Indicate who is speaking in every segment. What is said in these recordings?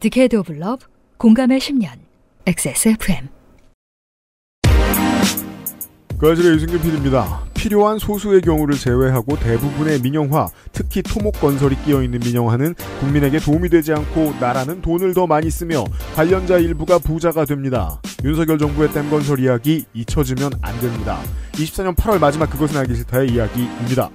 Speaker 1: Decade of Love 공감의 10년 XSFM
Speaker 2: 그알싫의 유승균 PD입니다. 필요한 소수의 경우를 제외하고 대부분의 민영화, 특히 토목건설이 끼어있는 민영화는 국민에게 도움이 되지 않고 나라는 돈을 더 많이 쓰며 관련자 일부가 부자가 됩니다. 윤석열 정부의 댐건설 이야기 잊혀지면 안 됩니다. 24년 8월 마지막 그것은 알기 싫다의 이야기입니다.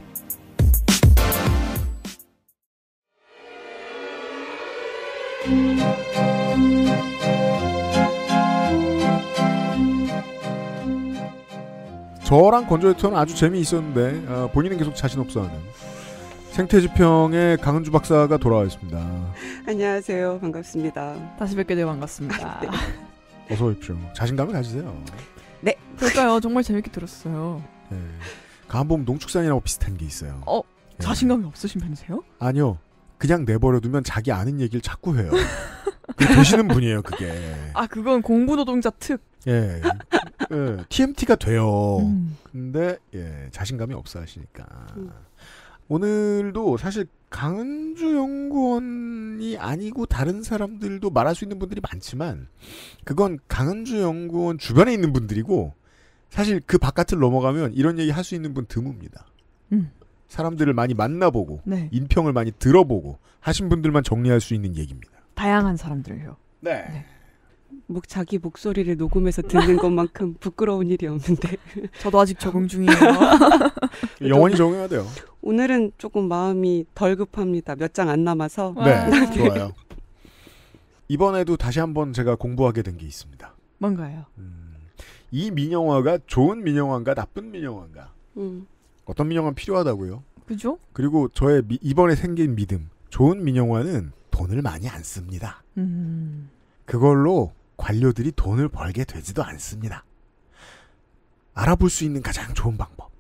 Speaker 2: 저랑 건조해터는 아주 재미있었는데 어, 본인은 계속 자신 없어하는 생태지평의 강은주 박사가 돌아와 있습니다.
Speaker 3: 안녕하세요. 반갑습니다.
Speaker 4: 다시 뵙게 되어 반갑습니다.
Speaker 3: 네.
Speaker 2: 어서 오십시오. 자신감을 가지세요.
Speaker 4: 그러니까요. 정말 재밌게 들었어요.
Speaker 2: 예. 간봄 농축산이라고 비슷한 게 있어요.
Speaker 4: 어,
Speaker 2: 예.
Speaker 4: 자신감이 없으신 편이세요?
Speaker 2: 아니요. 그냥 내버려두면 자기 아는 얘기를 자꾸 해요. 되시는 분이에요, 그게.
Speaker 4: 아, 그건 공부 노동자 특.
Speaker 2: 예. 예. TMT가 돼요.
Speaker 4: 음.
Speaker 2: 근데 예, 자신감이 없어 하시니까.
Speaker 3: 음.
Speaker 2: 오늘도 사실 강은주 연구원이 아니고 다른 사람들도 말할 수 있는 분들이 많지만 그건 강은주 연구원 주변에 있는 분들이고 사실 그 바깥을 넘어가면 이런 얘기 할 수 있는 분 드뭅니다.
Speaker 4: 음.
Speaker 2: 사람들을 많이 만나보고
Speaker 4: 네.
Speaker 2: 인평을 많이 들어보고 하신 분들만 정리할 수 있는 얘기입니다.
Speaker 4: 다양한 사람들요.
Speaker 2: 네.
Speaker 3: 목 자기 목소리를 녹음해서 듣는 것만큼 부끄러운 일이 없는데
Speaker 4: 저도 아직 적응 중이에요.
Speaker 2: 영원히 적응해야 돼요.
Speaker 3: 오늘은 조금 마음이 덜 급합니다. 몇 장 안 남아서
Speaker 4: 와.
Speaker 2: 네, 좋아요. 이번에도 다시 한번 제가 공부하게 된 게 있습니다.
Speaker 4: 뭔가요?
Speaker 2: 음, 이 민영화가 좋은 민영화인가 나쁜 민영화인가
Speaker 3: 음,
Speaker 2: 어떤 민영화는 필요하다고요.
Speaker 4: 그죠?
Speaker 2: 그리고 저의 미- 이번에 생긴 믿음 좋은 민영화는 돈을 많이 안 씁니다.
Speaker 4: 음.
Speaker 2: 그걸로 관료들이 돈을 벌게 되지도 않습니다. 알아볼 수 있는 가장 좋은 방법.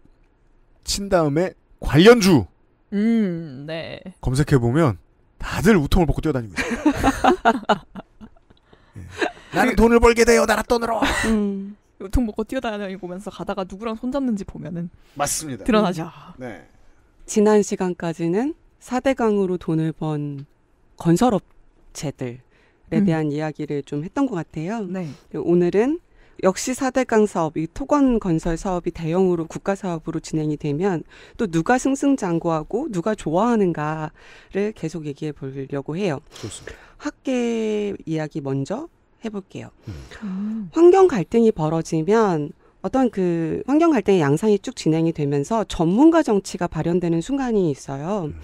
Speaker 2: 친 다음에 관련주
Speaker 4: 음, 네.
Speaker 2: 검색해 보면 다들 우통을 벗고 뛰어다니고 있어요. 예. 나는 돈을 벌게 돼요. 나라 돈으로.
Speaker 3: 음,
Speaker 4: 요통 먹고 뛰어다니면서 가다가 누구랑 손잡는지 보면은
Speaker 2: 맞습니다.
Speaker 4: 드러나죠.
Speaker 2: 네.
Speaker 3: 지난 시간까지는 4대강으로 돈을 번 건설업체들에
Speaker 4: 음.
Speaker 3: 대한 이야기를 좀 했던 것 같아요.
Speaker 4: 네.
Speaker 3: 오늘은 역시 4대강 사업, 이 토건 건설 사업이 대형으로 국가 사업으로 진행이 되면 또 누가 승승장구하고 누가 좋아하는가를 계속 얘기해 보려고 해요.
Speaker 2: 좋습니다.
Speaker 3: 학계 이야기 먼저 해볼게요.
Speaker 4: 음.
Speaker 3: 환경 갈등이 벌어지면 어떤 그 환경 갈등의 양상이 쭉 진행이 되면서 전문가 정치가 발현되는 순간이 있어요.
Speaker 2: 음.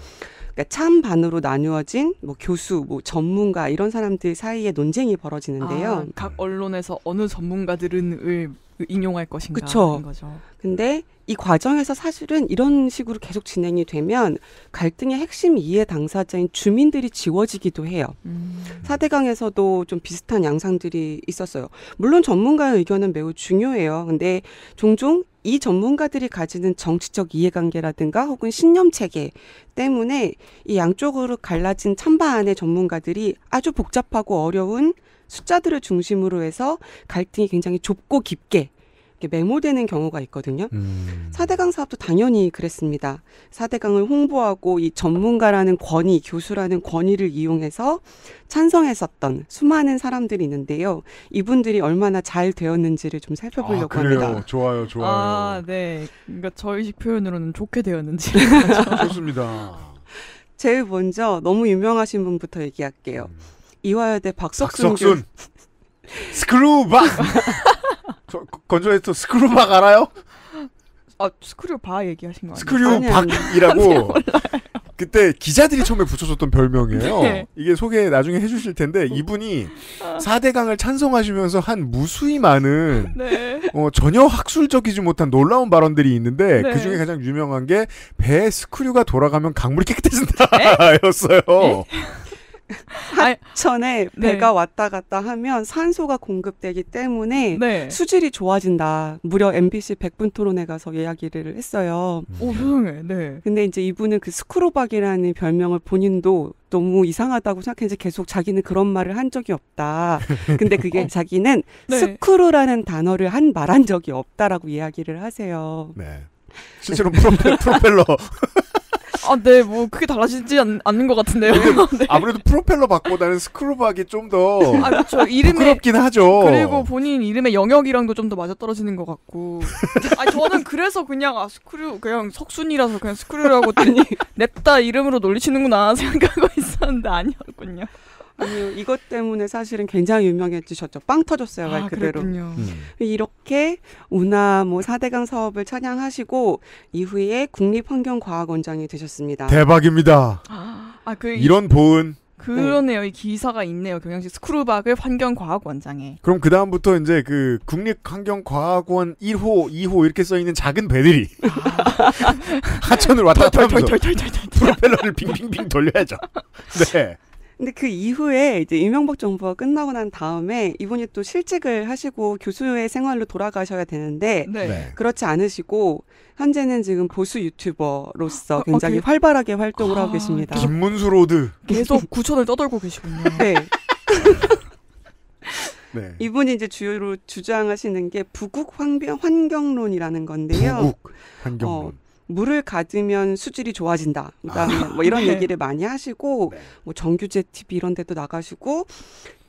Speaker 3: 그러니까 찬반으로 나누어진 뭐 교수, 뭐 전문가 이런 사람들 사이에 논쟁이 벌어지는데요.
Speaker 4: 아, 각 언론에서 어느 전문가들은을 인용할 것인가
Speaker 3: 그쵸.
Speaker 4: 거죠.
Speaker 3: 근데 이 과정에서 사실은 이런 식으로 계속 진행이 되면 갈등의 핵심 이해 당사자인 주민들이 지워지기도 해요.
Speaker 4: 음.
Speaker 3: 사대강에서도 좀 비슷한 양상들이 있었어요. 물론 전문가의 의견은 매우 중요해요. 근데 종종 이 전문가들이 가지는 정치적 이해관계라든가 혹은 신념 체계 때문에 이 양쪽으로 갈라진 찬반의 전문가들이 아주 복잡하고 어려운 숫자들을 중심으로 해서 갈등이 굉장히 좁고 깊게 매몰되는 경우가 있거든요.
Speaker 2: 음.
Speaker 3: 사대강 사업도 당연히 그랬습니다. 사대강을 홍보하고 이 전문가라는 권위, 교수라는 권위를 이용해서 찬성했었던 수많은 사람들이 있는데요. 이분들이 얼마나 잘 되었는지를 좀 살펴보려고
Speaker 2: 아, 그래요.
Speaker 3: 합니다.
Speaker 2: 좋아요, 좋아요.
Speaker 4: 아, 네. 그러니까 저희식 표현으로는 좋게 되었는지.
Speaker 2: 좋습니다.
Speaker 3: 제일 먼저 너무 유명하신 분부터 얘기할게요.
Speaker 2: 음.
Speaker 3: 이화여대 박석순,
Speaker 2: 박석순. 스크루박. 저 건조해서 스크루박 알아요?
Speaker 4: 아, 스크류 바 얘기하신 거 아니에요?
Speaker 2: 스크류 박이라고 그때 기자들이 처음에 붙여줬던 별명이에요.
Speaker 4: 네.
Speaker 2: 이게 소개 나중에 해주실 텐데 이분이 4대강을 찬성하시면서 한 무수히 많은
Speaker 4: 네.
Speaker 2: 어, 전혀 학술적이지 못한 놀라운 발언들이 있는데
Speaker 4: 네.
Speaker 2: 그 중에 가장 유명한 게 배 스크류가 돌아가면 강물이 깨끗해진다 였어요.
Speaker 3: 천에
Speaker 4: 네.
Speaker 3: 배가 왔다 갔다 하면 산소가 공급되기 때문에
Speaker 4: 네.
Speaker 3: 수질이 좋아진다. 무려 MBC 100분 토론에 가서 이야기를 했어요.
Speaker 4: 오, 세상에. 네.
Speaker 3: 근데 이제 이분은 그 스크루박이라는 별명을 본인도 너무 이상하다고 생각했는지 계속 자기는 그런 말을 한 적이 없다. 근데 그게 자기는
Speaker 4: 네.
Speaker 3: 스크루라는 단어를 한 말한 적이 없다라고 이야기를 하세요.
Speaker 2: 네. 실제로 프로펠, 프로펠러
Speaker 4: 아, 네, 뭐 크게 달라지지 않, 않는 것 같은데요. 네.
Speaker 2: 아무래도 프로펠러 박보다는 스크루박이 좀더
Speaker 4: 아, 그렇죠. 이름에
Speaker 2: 부끄럽긴 하죠.
Speaker 4: 그리고 본인 이름의 영역이랑도 좀 더 맞아 떨어지는 것 같고. 아, 저는 그래서 그냥 아 스크류 그냥 석순이라서 그냥 스크류라고
Speaker 3: 아니
Speaker 4: 냅다 이름으로 놀리시는구나 생각하고 있었는데 아니었군요.
Speaker 3: 아니요 이것 때문에 사실은 굉장히 유명해지셨죠. 빵 터졌어요 말
Speaker 4: 아,
Speaker 3: 그대로.
Speaker 4: 그랬군요.
Speaker 2: 음.
Speaker 3: 이렇게 운하 뭐 4대강 사업을 찬양하시고 이후에 국립환경과학원장이 되셨습니다.
Speaker 2: 대박입니다.
Speaker 4: 아, 그
Speaker 2: 이런 보은
Speaker 4: 그러네요. 이 기사가 있네요. 경양시 스크루박을 환경과학원장에.
Speaker 2: 그럼 그 다음부터 이제 그 국립환경과학원 1호, 2호 이렇게 써 있는 작은 배들이 하천을 왔다 갔다 하면서 프로펠러를 빙빙빙 돌려야죠. 네.
Speaker 3: 근데 그 이후에 이제 이명박 정부가 끝나고 난 다음에 이분이 또 실직을 하시고 교수의 생활로 돌아가셔야 되는데
Speaker 4: 네.
Speaker 2: 네.
Speaker 3: 그렇지 않으시고 현재는 지금 보수 유튜버로서
Speaker 4: 어,
Speaker 3: 굉장히
Speaker 4: 어, 그-
Speaker 3: 활발하게 활동을 하고
Speaker 4: 아,
Speaker 3: 계십니다.
Speaker 2: 김문수 road.
Speaker 4: 계속 구천을 떠돌고 계시군요.
Speaker 3: 네.
Speaker 2: 네.
Speaker 3: 이분이 이제 주요로 주장하시는 게 부국 환경, 환경론이라는 건데요.
Speaker 2: 부국 환경론.
Speaker 3: 어, 물을 가두면 수질이 좋아진다. 그다음에 뭐 이런
Speaker 4: 네.
Speaker 3: 얘기를 많이 하시고
Speaker 2: 네.
Speaker 3: 뭐 정규재 TV 이런 데도 나가시고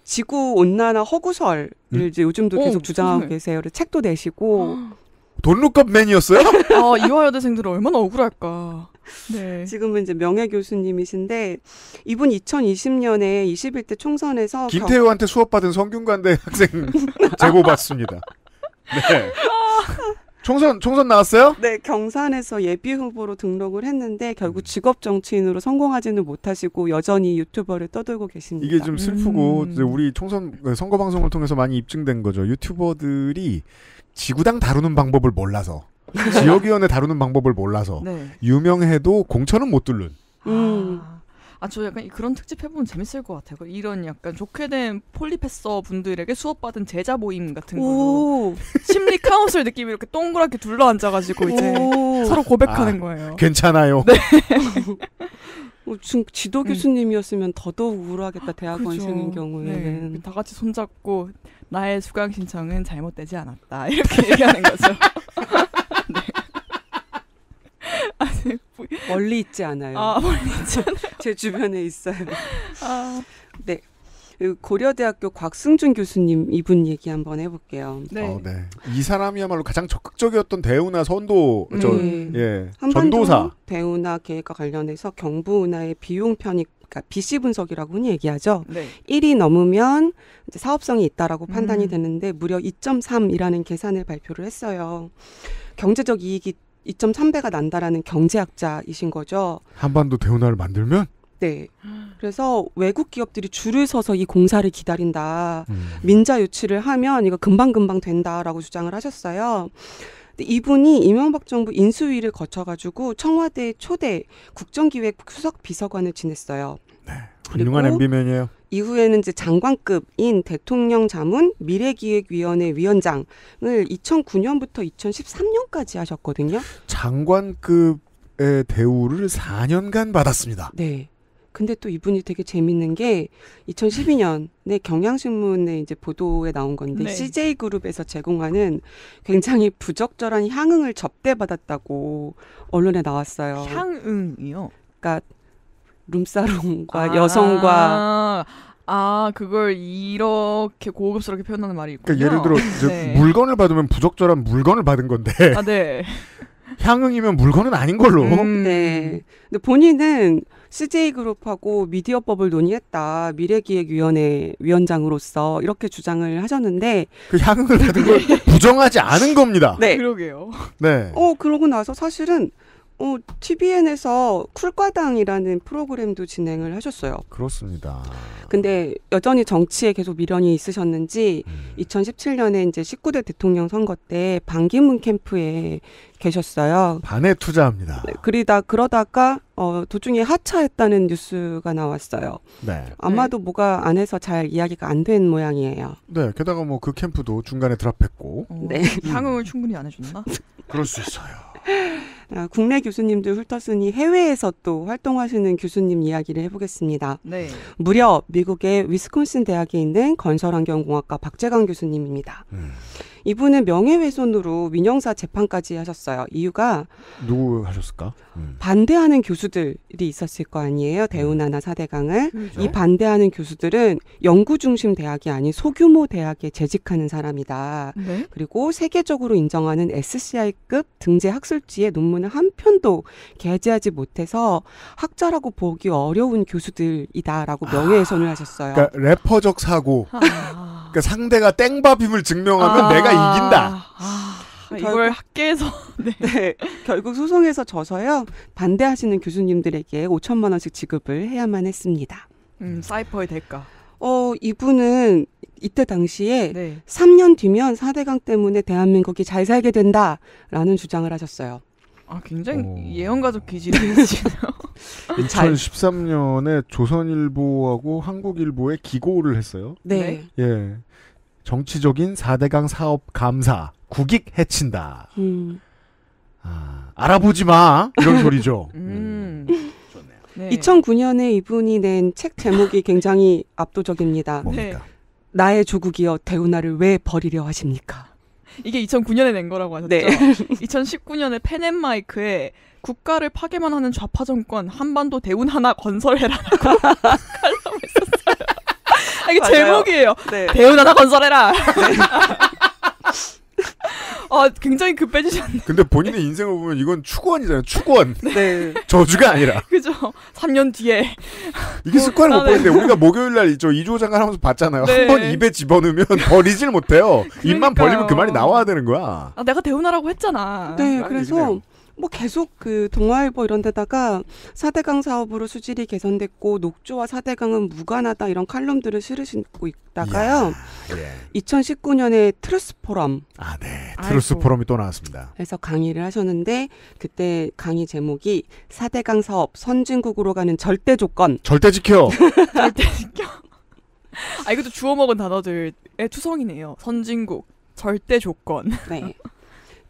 Speaker 3: 지구 온난화 허구설을
Speaker 2: 음?
Speaker 3: 이제 요즘도
Speaker 4: 어,
Speaker 3: 계속 주장하고. 계세요. 그래서 책도 내시고
Speaker 2: 돈룩업 맨이었어요?
Speaker 4: 아, 이화 여대생들은 얼마나 억울할까. 네.
Speaker 3: 지금은 이제 명예 교수님이신데 이분 2020년에 21대 총선에서
Speaker 2: 김태효한테 수업 받은 성균관대 학생 제보 받습니다. 네. 총선 총선 나왔어요?
Speaker 3: 경, 네, 경산에서 예비 후보로 등록을 했는데
Speaker 2: 음.
Speaker 3: 결국 직업 정치인으로 성공하지는 못하시고 여전히 유튜버를 떠들고 계십니다.
Speaker 2: 이게 좀 슬프고
Speaker 4: 음.
Speaker 2: 우리 총선 선거 방송을 통해서 많이 입증된 거죠. 유튜버들이 지구당 다루는 방법을 몰라서 지역위원회 다루는 방법을 몰라서
Speaker 4: 네.
Speaker 2: 유명해도 공천은 못 뚫는.
Speaker 3: 음.
Speaker 4: 아, 아, 저 약간 그런 특집 해보면 재밌을 것 같아요. 이런 약간 좋게 된 폴리패서 분들에게 수업받은 제자 모임 같은
Speaker 3: 오,
Speaker 4: 심리 카운슬 느낌이 이렇게 동그랗게 둘러 앉아가지고 이제
Speaker 3: 오.
Speaker 4: 서로 고백하는
Speaker 2: 아,
Speaker 4: 거예요.
Speaker 2: 괜찮아요.
Speaker 3: 어, 중- 지도
Speaker 4: 음.
Speaker 3: 교수님이었으면 더더욱 우울하겠다 대학원생인
Speaker 4: 그죠.
Speaker 3: 경우에는
Speaker 4: 네, 다 같이 손잡고 나의 수강 신청은 잘못되지 않았다 이렇게 얘기하는 거죠. 네. 아니, 뭐-
Speaker 3: 멀리 있지 않아요.
Speaker 4: 아, 멀리
Speaker 3: 제 주변에 있어요.
Speaker 4: 아,
Speaker 3: 그리고 고려대학교 곽승준 교수님 이분 얘기 한번 해볼게요.
Speaker 4: 네.
Speaker 2: 어, 네. 이 사람이야말로 가장 적극적이었던 대우나 선도 저
Speaker 3: 음.
Speaker 2: 예. 전도사.
Speaker 3: 대운하 계획과 관련해서 경부 운하의 비용 편익 그러니까 BC 분석이라고 흔히 얘기하죠.
Speaker 4: 네.
Speaker 3: 1이 넘으면 이제 사업성이 있다라고 판단이
Speaker 4: 음.
Speaker 3: 되는데 무려 2.3이라는 계산을 발표를 했어요. 경제적 이익이 2.3배가 난다라는 경제학자이신 거죠.
Speaker 2: 한반도 대운하를 만들면
Speaker 3: 네. 그래서 외국 기업들이 줄을 서서 이 공사를 기다린다.
Speaker 2: 음.
Speaker 3: 민자 유치를 하면 이거 금방금방 된다라고 주장을 하셨어요. 이분이 이명박 정부 인수위를 거쳐가지고 청와대 초대 국정기획 수석 비서관을 지냈어요.
Speaker 2: 훌륭한
Speaker 3: 그리고
Speaker 2: MB맨이에요.
Speaker 3: 이후에는 이제 장관급인 대통령 자문 미래기획위원회 위원장을 2009년부터 2013년까지 하셨거든요.
Speaker 2: 장관급의 대우를 4년간 받았습니다.
Speaker 3: 네. 근데 또 이분이 되게 재밌는 게 2012년에 경향신문에 이제 보도에 나온 건데
Speaker 4: 네.
Speaker 3: CJ 그룹에서 제공하는 굉장히 부적절한 향응을 접대받았다고 언론에 나왔어요.
Speaker 4: 향응이요.
Speaker 3: 그러니까 룸사롱과
Speaker 4: 아,
Speaker 3: 여성과
Speaker 4: 아 그걸 이렇게 고급스럽게 표현하는 말이 있군요.
Speaker 2: 그러니까 예를 들어
Speaker 4: 네.
Speaker 2: 물건을 받으면 부적절한 물건을 받은 건데
Speaker 4: 아 네.
Speaker 2: 향응이면 물건은 아닌 걸로.
Speaker 4: 음.
Speaker 3: 네. 근데 본인은 CJ 그룹하고 미디어법을 논의했다. 미래기획위원회 위원장으로서 이렇게 주장을 하셨는데
Speaker 2: 그 향응을 받은 걸 부정하지 않은 겁니다.
Speaker 3: 네.
Speaker 4: 그러게요.
Speaker 2: 네.
Speaker 3: 어, 그러고 나서 사실은 어, TVN에서 쿨과당이라는 프로그램도 진행을 하셨어요.
Speaker 2: 그렇습니다.
Speaker 3: 근데 여전히 정치에 계속 미련이 있으셨는지
Speaker 2: 음.
Speaker 3: 2017년에 이제 19대 대통령 선거 때 반기문 캠프에 계셨어요.
Speaker 2: 반에 투자합니다.
Speaker 3: 네, 그러다 그러다가 어, 도중에 하차했다는 뉴스가 나왔어요.
Speaker 2: 네.
Speaker 3: 아마도 뭐가 안에서 잘 이야기가 안 된 모양이에요.
Speaker 2: 네. 게다가 뭐 그 캠프도 중간에 드랍했고
Speaker 4: 어,
Speaker 3: 네.
Speaker 4: 향응을 충분히 안 해줬나?
Speaker 2: 그럴 수 있어요.
Speaker 3: 아, 국내 교수님들 훑었으니 해외에서 또 활동하시는 교수님 이야기를 해보겠습니다.
Speaker 4: 네.
Speaker 3: 무려 미국의 위스콘신 대학에 있는 건설환경공학과 박재강 교수님입니다.
Speaker 2: 음.
Speaker 3: 이분은 명예훼손으로 민영사 재판까지 하셨어요. 이유가
Speaker 2: 누구 하셨을까? 음.
Speaker 3: 반대하는 교수들이 있었을 거 아니에요. 대운하나 사대강을.
Speaker 4: 그죠?
Speaker 3: 이 반대하는 교수들은 연구 중심 대학이 아닌 소규모 대학에 재직하는 사람이다.
Speaker 4: 네.
Speaker 3: 그리고 세계적으로 인정하는 SCI급 등재 학술지에 논문을 한 편도 게재하지 못해서 학자라고 보기 어려운 교수들이다라고 명예훼손을 하셨어요.
Speaker 2: 그러니까 래퍼적 사고.
Speaker 4: 아.
Speaker 2: 그러니까 상대가 땡밥임을 증명하면
Speaker 4: 아.
Speaker 2: 내가 이긴다.
Speaker 4: 아.
Speaker 3: 결국-
Speaker 4: 이걸 학계에서
Speaker 3: 네, 결국 소송에서 져서요 반대하시는 교수님들에게 5천만 원씩 지급을 해야만 했습니다.
Speaker 4: 음, 사이퍼의 대가.
Speaker 3: 어 이분은 이때 당시에
Speaker 4: 네.
Speaker 3: 3년 뒤면 4대강 때문에 대한민국이 잘 살게 된다라는 주장을 하셨어요.
Speaker 4: 아 굉장히
Speaker 2: 오.
Speaker 4: 예언가족 기질이 있으시네요.
Speaker 3: 잘-
Speaker 2: 2013년에 조선일보하고 한국일보에 기고를 했어요.
Speaker 3: 네.
Speaker 2: 예. 정치적인 4대강 사업 감사. 국익 해친다.
Speaker 3: 음,
Speaker 2: 아, 알아보지 마. 이런 소리죠.
Speaker 4: 음.
Speaker 2: 좋네요.
Speaker 4: 네.
Speaker 3: 2009년에 이분이 낸 책 제목이 굉장히 압도적입니다.
Speaker 2: 뭡니까?
Speaker 3: 나의 조국이여 대운하를 왜 버리려 하십니까?
Speaker 4: 이게 2009년에 낸 거라고 하셨죠?
Speaker 3: 네.
Speaker 4: 2019년에 펜앤마이크에 국가를 파괴만 하는 좌파 정권 한반도 대운 하나 건설해라라고 칼럼을 썼어요. 아, 이게
Speaker 3: 맞아요.
Speaker 4: 제목이에요.
Speaker 3: 네.
Speaker 4: 대운 하나 건설해라. 아, 굉장히 급해지셨네.
Speaker 2: 근데 본인의 인생을 보면 이건 축원이잖아요. 축원.
Speaker 3: 네.
Speaker 2: 저주가 아니라.
Speaker 4: 그죠? 3년 뒤에.
Speaker 2: 이게 습관을 못
Speaker 4: 아, 네.
Speaker 2: 버리는데 우리가 목요일 날 저 이조 장관 하면서 봤잖아요.
Speaker 4: 네.
Speaker 2: 한번 입에 집어넣으면 버리질 못해요. 입만
Speaker 4: 그러니까요.
Speaker 2: 벌리면 그 말이 나와야 되는 거야.
Speaker 4: 아, 내가 대운하라고 했잖아.
Speaker 3: 네, 그래서. 뭐 계속 그 동아일보 이런 데다가 4대강 사업으로 수질이 개선됐고 녹조와 4대강은 무관하다 이런 칼럼들을 실으시고 있다가요.
Speaker 2: 예.
Speaker 3: 2019년에 트루스 포럼
Speaker 2: 아, 네. 트루스
Speaker 4: 아이고.
Speaker 2: 포럼이 또 나왔습니다.
Speaker 3: 에서 강의를 하셨는데 그때 강의 제목이 4대강 사업 선진국으로 가는 절대 조건
Speaker 2: 절대 지켜.
Speaker 4: 절대 지켜. 아, 이것도 주워 먹은 단어들의 투성이네요. 선진국, 절대 조건.
Speaker 3: 네.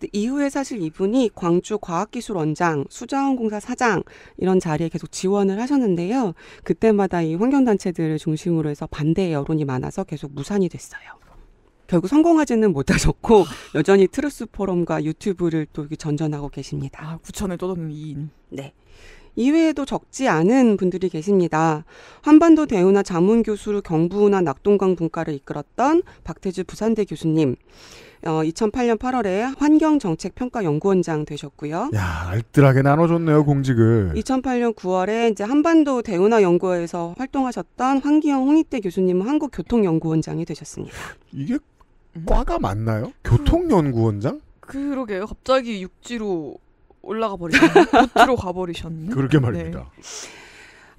Speaker 3: 근데 이후에 사실 이분이 광주 과학기술원장, 수자원공사 사장 이런 자리에 계속 지원을 하셨는데요. 그때마다 이 환경단체들을 중심으로 해서 반대 여론이 많아서 계속 무산이 됐어요. 결국 성공하지는 못하셨고 여전히 트루스 포럼과 유튜브를 또 전전하고 계십니다.
Speaker 4: 아, 구천을 떠도는 이인.
Speaker 3: 네. 이외에도 적지 않은 분들이 계십니다. 한반도 대우나 자문 교수로 경부나 낙동강 분과를 이끌었던 박태주 부산대 교수님. 어, 2008년 8월에 환경정책평가연구원장 되셨고요.
Speaker 2: 야, 알뜰하게 나눠줬네요, 공직을.
Speaker 3: 2008년 9월에 이제 한반도 대우나 연구회에서 활동하셨던 황기영 홍익대 교수님은 한국교통연구원장이 되셨습니다.
Speaker 2: 이게 과가 맞나요? 교통연구원장?
Speaker 4: 그러게요. 갑자기 육지로 올라가 버리셨네. 보트로 가버리셨네.
Speaker 2: 그러게 말입니다.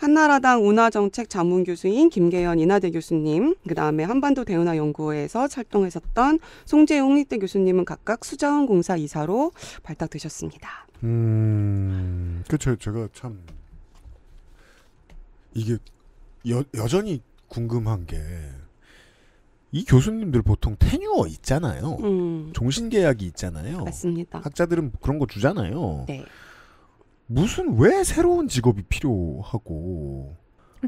Speaker 3: 한나라당 운하정책 자문 교수인 김계연 인하대 교수님, 그 다음에 한반도 대운하 연구회에서 활동했었던 송재용 홍익대 교수님은 각각 수자원 공사 이사로 발탁되셨습니다.
Speaker 2: 음, 그쵸. 제가 참, 이게 여, 여전히 궁금한 게, 이 교수님들 보통 테뉴어 있잖아요.
Speaker 3: 음,
Speaker 2: 종신계약이 있잖아요.
Speaker 3: 맞습니다.
Speaker 2: 학자들은 그런 거 주잖아요.
Speaker 3: 네.
Speaker 2: 무슨 왜 새로운 직업이 필요하고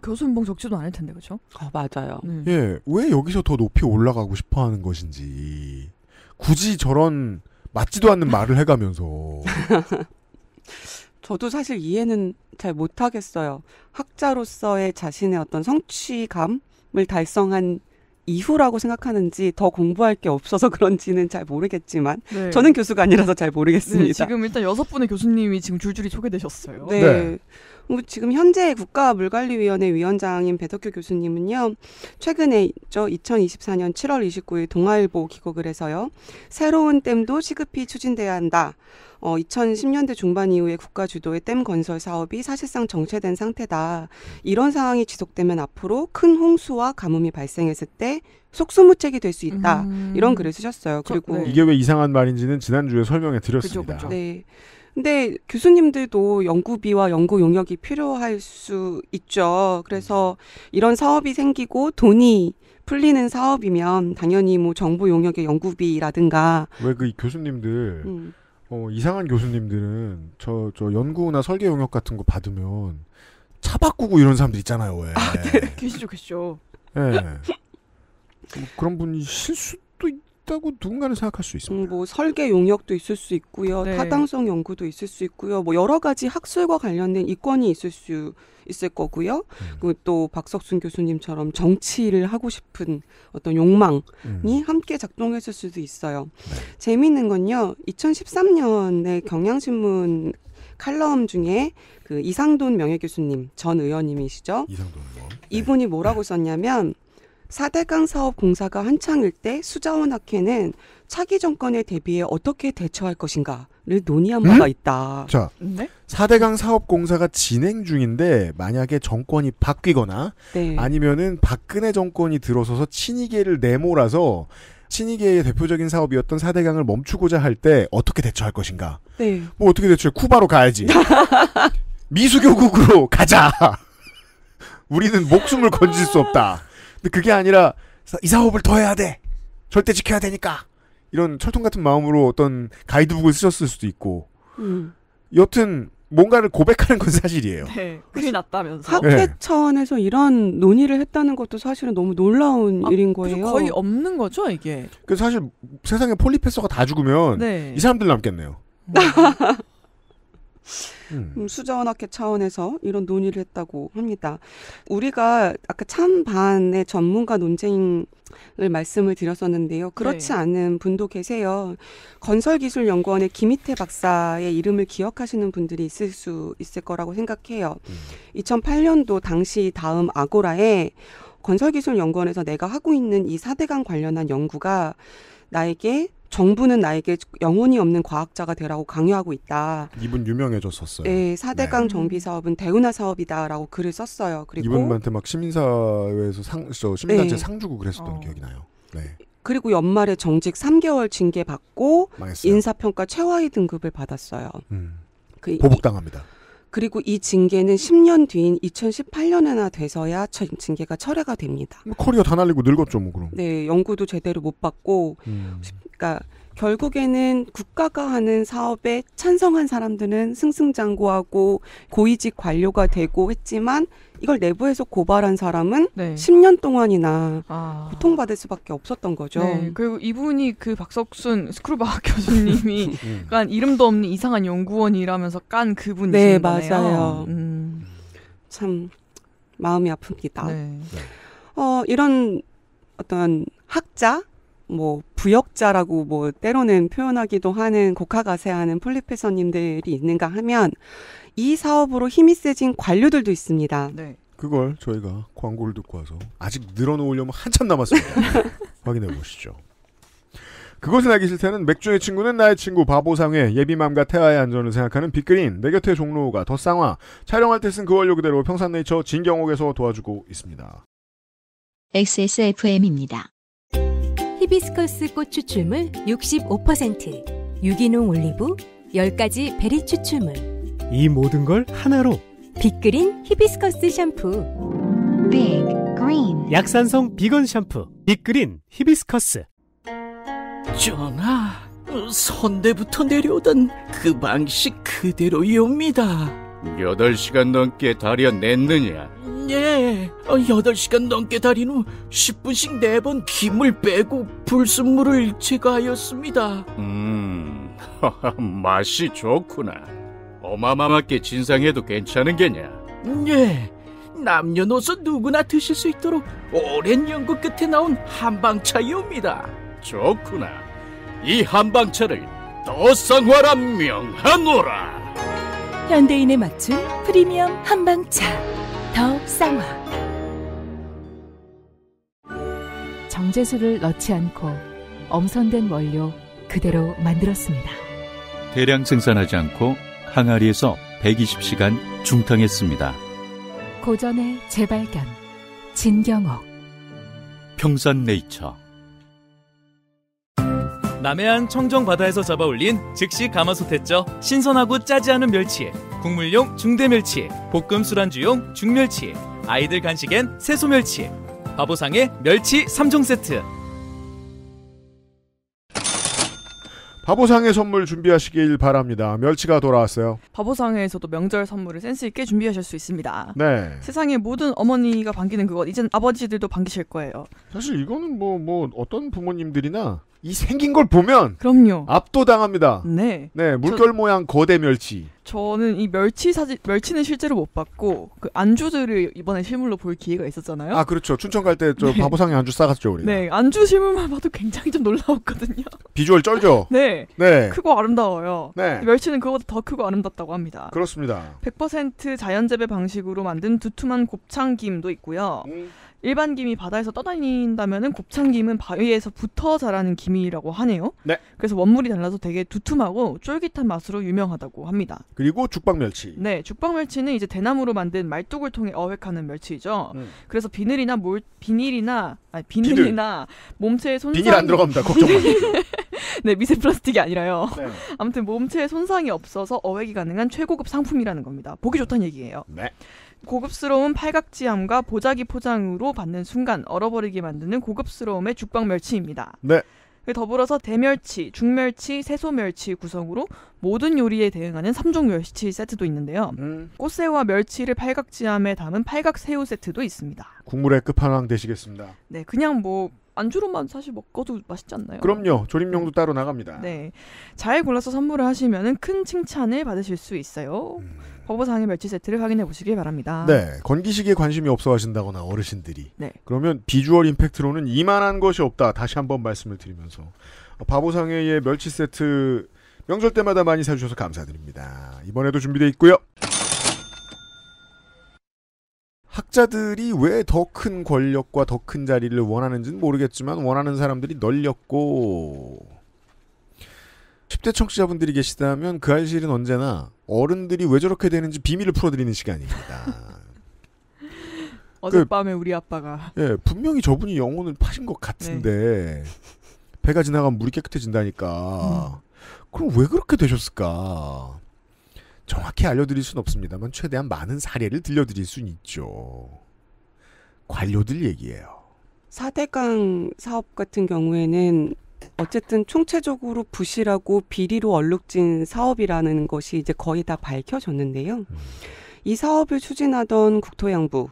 Speaker 4: 교수 연봉 적지도 않을 텐데, 그렇죠?
Speaker 3: 어, 맞아요.
Speaker 4: 네.
Speaker 2: 예, 왜 여기서 더 높이 올라가고 싶어 하는 것인지 굳이 저런 맞지도 않는 말을 해가면서
Speaker 3: 저도 사실 이해는 잘 못하겠어요. 학자로서의 자신의 어떤 성취감을 달성한 이후라고 생각하는지 더 공부할 게 없어서 그런지는 잘 모르겠지만
Speaker 4: 네.
Speaker 3: 저는 교수가 아니라서 잘 모르겠습니다.
Speaker 4: 네, 지금 일단 여섯 분의 교수님이 지금 줄줄이 소개되셨어요.
Speaker 3: 네.
Speaker 2: 네.
Speaker 3: 뭐 지금 현재 국가물관리위원회 위원장인 배덕규 교수님은요, 최근에 있죠, 2024년 7월 29일 동아일보 기고글 해서요, 새로운 댐도 시급히 추진돼야 한다. 어, 2010년대 중반 이후에 국가 주도의 댐 건설 사업이 사실상 정체된 상태다. 이런 상황이 지속되면 앞으로 큰 홍수와 가뭄이 발생했을 때 속수무책이 될 수 있다.
Speaker 4: 음.
Speaker 3: 이런 글을 쓰셨어요.
Speaker 4: 저-
Speaker 3: 그리고
Speaker 4: 네.
Speaker 2: 이게 왜 이상한 말인지는 지난주에 설명해 드렸습니다.
Speaker 4: 그죠, 그죠.
Speaker 3: 네. 근데 교수님들도 연구비와 연구 용역이 필요할 수 있죠. 그래서 이런 사업이 생기고 돈이 풀리는 사업이면 당연히 뭐 정부 용역의 연구비라든가
Speaker 2: 왜 그 교수님들
Speaker 3: 음,
Speaker 2: 어, 이상한 교수님들은 저, 저 연구나 설계 용역 같은 거 받으면 차 바꾸고 이런 사람들 있잖아요, 왜.
Speaker 4: 계시죠, 계시죠.
Speaker 2: 예. 뭐 그런 분이 실수도 있다고 누군가는 생각할 수 있습니다.
Speaker 3: 음, 뭐 설계 용역도 있을 수 있고요.
Speaker 4: 네.
Speaker 3: 타당성 연구도 있을 수 있고요. 뭐 여러 가지 학술과 관련된 이권이 있을 수 있을 거고요.
Speaker 2: 음.
Speaker 3: 그리고 또 박석순 교수님처럼 정치를 하고 싶은 어떤 욕망이
Speaker 2: 음.
Speaker 3: 함께 작동했을 수도 있어요.
Speaker 2: 네.
Speaker 3: 재미있는 건요. 2013년에 경향신문 칼럼 중에 그 이상돈 명예 교수님 전 의원님이시죠.
Speaker 2: 이상돈 의원. 네.
Speaker 3: 이분이 뭐라고 썼냐면 4대강 사업 공사가 한창일 때 수자원 학회는 차기 정권에 대비해 어떻게 대처할 것인가를 논의한
Speaker 2: 음?
Speaker 3: 바가 있다.
Speaker 2: 자,
Speaker 4: 네?
Speaker 2: 4대강 사업 공사가 진행 중인데 만약에 정권이 바뀌거나
Speaker 3: 네.
Speaker 2: 아니면은 박근혜 정권이 들어서서 친이계를 내몰아서 친이계의 대표적인 사업이었던 4대강을 멈추고자 할 때 어떻게 대처할 것인가?
Speaker 3: 네.
Speaker 2: 뭐 어떻게 대처해? 쿠바로 가야지. 미수교국으로 가자. 우리는 목숨을 건질 수 없다. 근데 그게 아니라 사- 이 사업을 더 해야 돼. 절대 지켜야 되니까. 이런 철통 같은 마음으로 어떤 가이드북을 쓰셨을 수도 있고.
Speaker 3: 음.
Speaker 2: 여튼 뭔가를 고백하는 건 사실이에요.
Speaker 4: 네. 큰일 났다면서.
Speaker 3: 학회
Speaker 2: 네.
Speaker 3: 차원에서 이런 논의를 했다는 것도 사실은 너무 놀라운
Speaker 4: 아,
Speaker 3: 일인? 거예요.
Speaker 4: 거의 없는 거죠, 이게.
Speaker 2: 그 사실 세상에 폴리페서가 다 죽으면
Speaker 4: 네.
Speaker 2: 이 사람들 남겠네요.
Speaker 4: 음.
Speaker 2: 음.
Speaker 3: 음, 수자원학회 차원에서 이런 논의를 했다고 합니다. 우리가 아까 찬반의 전문가 논쟁을 말씀을 드렸었는데요. 그렇지
Speaker 4: 네.
Speaker 3: 않은 분도 계세요. 건설기술연구원의 김희태 박사의 이름을 기억하시는 분들이 있을 수 있을 거라고 생각해요.
Speaker 2: 음.
Speaker 3: 2008년도 당시 다음 아고라에 건설기술연구원에서 내가 하고 있는 이 4대강 관련한 연구가 나에게 정부는 나에게 영혼이 없는 과학자가 되라고 강요하고 있다.
Speaker 2: 이분 유명해졌었어요.
Speaker 3: 네, 4대강
Speaker 4: 네.
Speaker 3: 정비 사업은 대운하 사업이다라고 글을 썼어요. 그리고
Speaker 2: 이분한테 막 시민사회에서 상, 저 시민단체
Speaker 3: 네.
Speaker 2: 상 주고 그랬었던
Speaker 4: 어.
Speaker 2: 기억이 나요. 네,
Speaker 3: 그리고 연말에 정직 3개월 징계 받고
Speaker 2: 망했어요.
Speaker 3: 인사평가 최하위 등급을 받았어요.
Speaker 2: 음,
Speaker 3: 그 이-
Speaker 2: 보복당합니다.
Speaker 3: 그리고 이 징계는 10년 뒤인 2018년에나 돼서야 처- 징계가 철회가 됩니다.
Speaker 2: 뭐 커리어 다 날리고 늙었죠, 뭐 그럼.
Speaker 3: 네, 연구도 제대로 못 받고
Speaker 2: 음.
Speaker 3: 그러니까 결국에는 국가가 하는 사업에 찬성한 사람들은 승승장구하고 고위직 관료가 되고 했지만 이걸 내부에서 고발한 사람은
Speaker 4: 네.
Speaker 3: 10년 동안이나
Speaker 4: 아.
Speaker 3: 고통받을 수밖에 없었던 거죠.
Speaker 4: 네. 그리고 이분이 그 박석순 스크루바 교수님이
Speaker 2: 음.
Speaker 4: 약간 이름도 없는 이상한 연구원이라면서 깐 그분이신
Speaker 3: 네,
Speaker 4: 거네요.
Speaker 3: 맞아요.
Speaker 4: 음.
Speaker 3: 참 마음이 아픕니다.
Speaker 4: 네.
Speaker 3: 어, 이런 어떤 학자, 뭐 부역자라고 뭐 때로는 표현하기도 하는 곡하가세하는 폴리페서님들이 있는가 하면 이 사업으로 힘이 세진 관료들도 있습니다.
Speaker 4: 네.
Speaker 2: 그걸 저희가 광고를 듣고 와서 아직 늘어놓으려면 한참 남았습니다. 확인해 보시죠. 그것은 알기 싫다는 맥주의 친구는 나의 친구 바보상회 예비맘과 태아의 안전을 생각하는 빅그린 내 곁에 종로가 더 쌍화 촬영할 때 쓴 그 원료 그대로 평산네이처 진경옥에서 도와주고 있습니다.
Speaker 5: XSFM입니다.
Speaker 6: 히비스커스 꽃 추출물 65%, 유기농 올리브, 10가지 베리 추출물,
Speaker 7: 이 모든 걸 하나로
Speaker 6: 빅그린 히비스커스 샴푸.
Speaker 5: Big Green
Speaker 7: 약산성 비건 샴푸 빅그린 히비스커스
Speaker 8: 전하, 선대부터 내려오던 그 방식 그대로이옵니다.
Speaker 9: 8시간 넘게 달여냈느냐?
Speaker 8: 예, 어, 8시간 넘게 달인 후 10분씩 4번 김을 빼고 불순물을 제거하였습니다.
Speaker 9: 음, 맛이 좋구나. 어마마하게 진상해도 괜찮은 게냐?
Speaker 8: 예, 남녀노소 누구나 드실 수 있도록 오랜 연구 끝에 나온 한방차이옵니다.
Speaker 9: 좋구나. 이 한방차를 더 쌍화라 명하노라.
Speaker 6: 현대인에 맞춘 프리미엄 한방차. 더 쌍화. 정제수를 넣지 않고 엄선된 원료 그대로 만들었습니다.
Speaker 10: 대량 생산하지 않고 항아리에서 120시간 중탕했습니다.
Speaker 6: 고전의 재발견. 진경옥.
Speaker 10: 평산네이처
Speaker 11: 남해안 청정 바다에서 잡아올린 즉시 가마솥 했죠. 신선하고 짜지 않은 멸치, 국물용 중대 멸치, 볶음 술안주용 중멸치, 아이들 간식엔 새소 멸치. 바보상의 멸치 3종 세트.
Speaker 2: 바보상의 선물 준비하시길 바랍니다. 멸치가 돌아왔어요.
Speaker 4: 바보상에서도 명절 선물을 센스 있게 준비하실 수 있습니다.
Speaker 2: 네.
Speaker 4: 세상의 모든 어머니가 반기는 그것 이젠 아버지들도 반기실 거예요.
Speaker 2: 사실 이거는 뭐, 뭐, 어떤 부모님들이나 이 생긴 걸 보면
Speaker 4: 그럼요.
Speaker 2: 압도당합니다.
Speaker 4: 네.
Speaker 2: 네, 물결 모양 거대 멸치.
Speaker 4: 저는 이 멸치 사진 멸치는 실제로 못 봤고 그 안주들을 이번에 실물로 볼 기회가 있었잖아요.
Speaker 2: 아, 그렇죠. 춘천 갈 때저
Speaker 4: 네.
Speaker 2: 바보상의 안주 싸갔죠, 우리.
Speaker 4: 네, 안주 실물만 봐도 굉장히 좀 놀라웠거든요.
Speaker 2: 비주얼 쩔죠?
Speaker 4: 네.
Speaker 2: 네.
Speaker 4: 크고 아름다워요.
Speaker 2: 네.
Speaker 4: 멸치는 그거보다 더 크고 아름답다고 합니다.
Speaker 2: 그렇습니다.
Speaker 4: 100% 자연 재배 방식으로 만든 두툼한 곱창김도 있고요.
Speaker 2: 음.
Speaker 4: 일반 김이 바다에서 떠다닌다면은 곱창 김은 바위에서 붙어 자라는 김이라고 하네요.
Speaker 2: 네.
Speaker 4: 그래서 원물이 달라서 되게 두툼하고 쫄깃한 맛으로 유명하다고 합니다.
Speaker 2: 그리고 죽박멸치.
Speaker 4: 네, 죽방 멸치는 이제 대나무로 만든 말뚝을 통해 어획하는 멸치죠.
Speaker 2: 음.
Speaker 4: 그래서 비늘이나 몰 비닐이나 아니 비늘이나 몸체에 손상
Speaker 2: 비닐 안 들어갑니다. 걱정 마세요.
Speaker 4: 네, 미세 플라스틱이 아니라요.
Speaker 2: 네.
Speaker 4: 아무튼 몸체에 손상이 없어서 어획이 가능한 최고급 상품이라는 겁니다. 보기 좋다는 얘기예요.
Speaker 2: 네.
Speaker 4: 고급스러운 팔각지함과 보자기 포장으로 받는 순간 얼어버리게 만드는 고급스러움의 죽방멸치입니다.
Speaker 2: 네.
Speaker 4: 더불어서 대멸치, 중멸치, 새소멸치 구성으로 모든 요리에 대응하는 3종 멸치 세트도 있는데요.
Speaker 2: 음.
Speaker 4: 꽃새우와 멸치를 팔각지함에 담은 팔각새우 세트도 있습니다.
Speaker 2: 국물의 끝판왕 되시겠습니다.
Speaker 4: 네, 그냥 뭐 안주로만 사실 먹어도 맛있지 않나요?
Speaker 2: 그럼요. 조림용도 따로 나갑니다.
Speaker 4: 네. 잘 골라서 선물을 하시면 큰 칭찬을 받으실 수 있어요. 버버상의 멸치 세트를 확인해 보시길 바랍니다.
Speaker 2: 음. 네, 건기식에 관심이 없어 하신다거나 어르신들이.
Speaker 4: 네.
Speaker 2: 그러면 비주얼 임팩트로는 이만한 것이 없다. 다시 한번 말씀을 드리면서 바보상회의 멸치 세트 명절 때마다 많이 사주셔서 감사드립니다. 이번에도 준비되어 있고요. 학자들이 왜 더 큰 권력과 더 큰 자리를 원하는지는 모르겠지만 원하는 사람들이 널렸고 10대 청취자분들이 계시다면 그 알실은 언제나 어른들이 왜 저렇게 되는지 비밀을 풀어드리는 시간입니다.
Speaker 4: 어젯밤에 우리 아빠가
Speaker 2: 예, 분명히 저분이 영혼을 파신 것 같은데 배가 지나가면 물이 깨끗해진다니까. 그럼 왜 그렇게 되셨을까? 정확히 알려드릴 수는 없습니다만 최대한 많은 사례를 들려드릴 수는 있죠. 관료들 얘기예요.
Speaker 3: 4대강 사업 같은 경우에는 어쨌든 총체적으로 부실하고 비리로 얼룩진 사업이라는 것이 이제 거의 다 밝혀졌는데요. 이 사업을 추진하던 국토양부,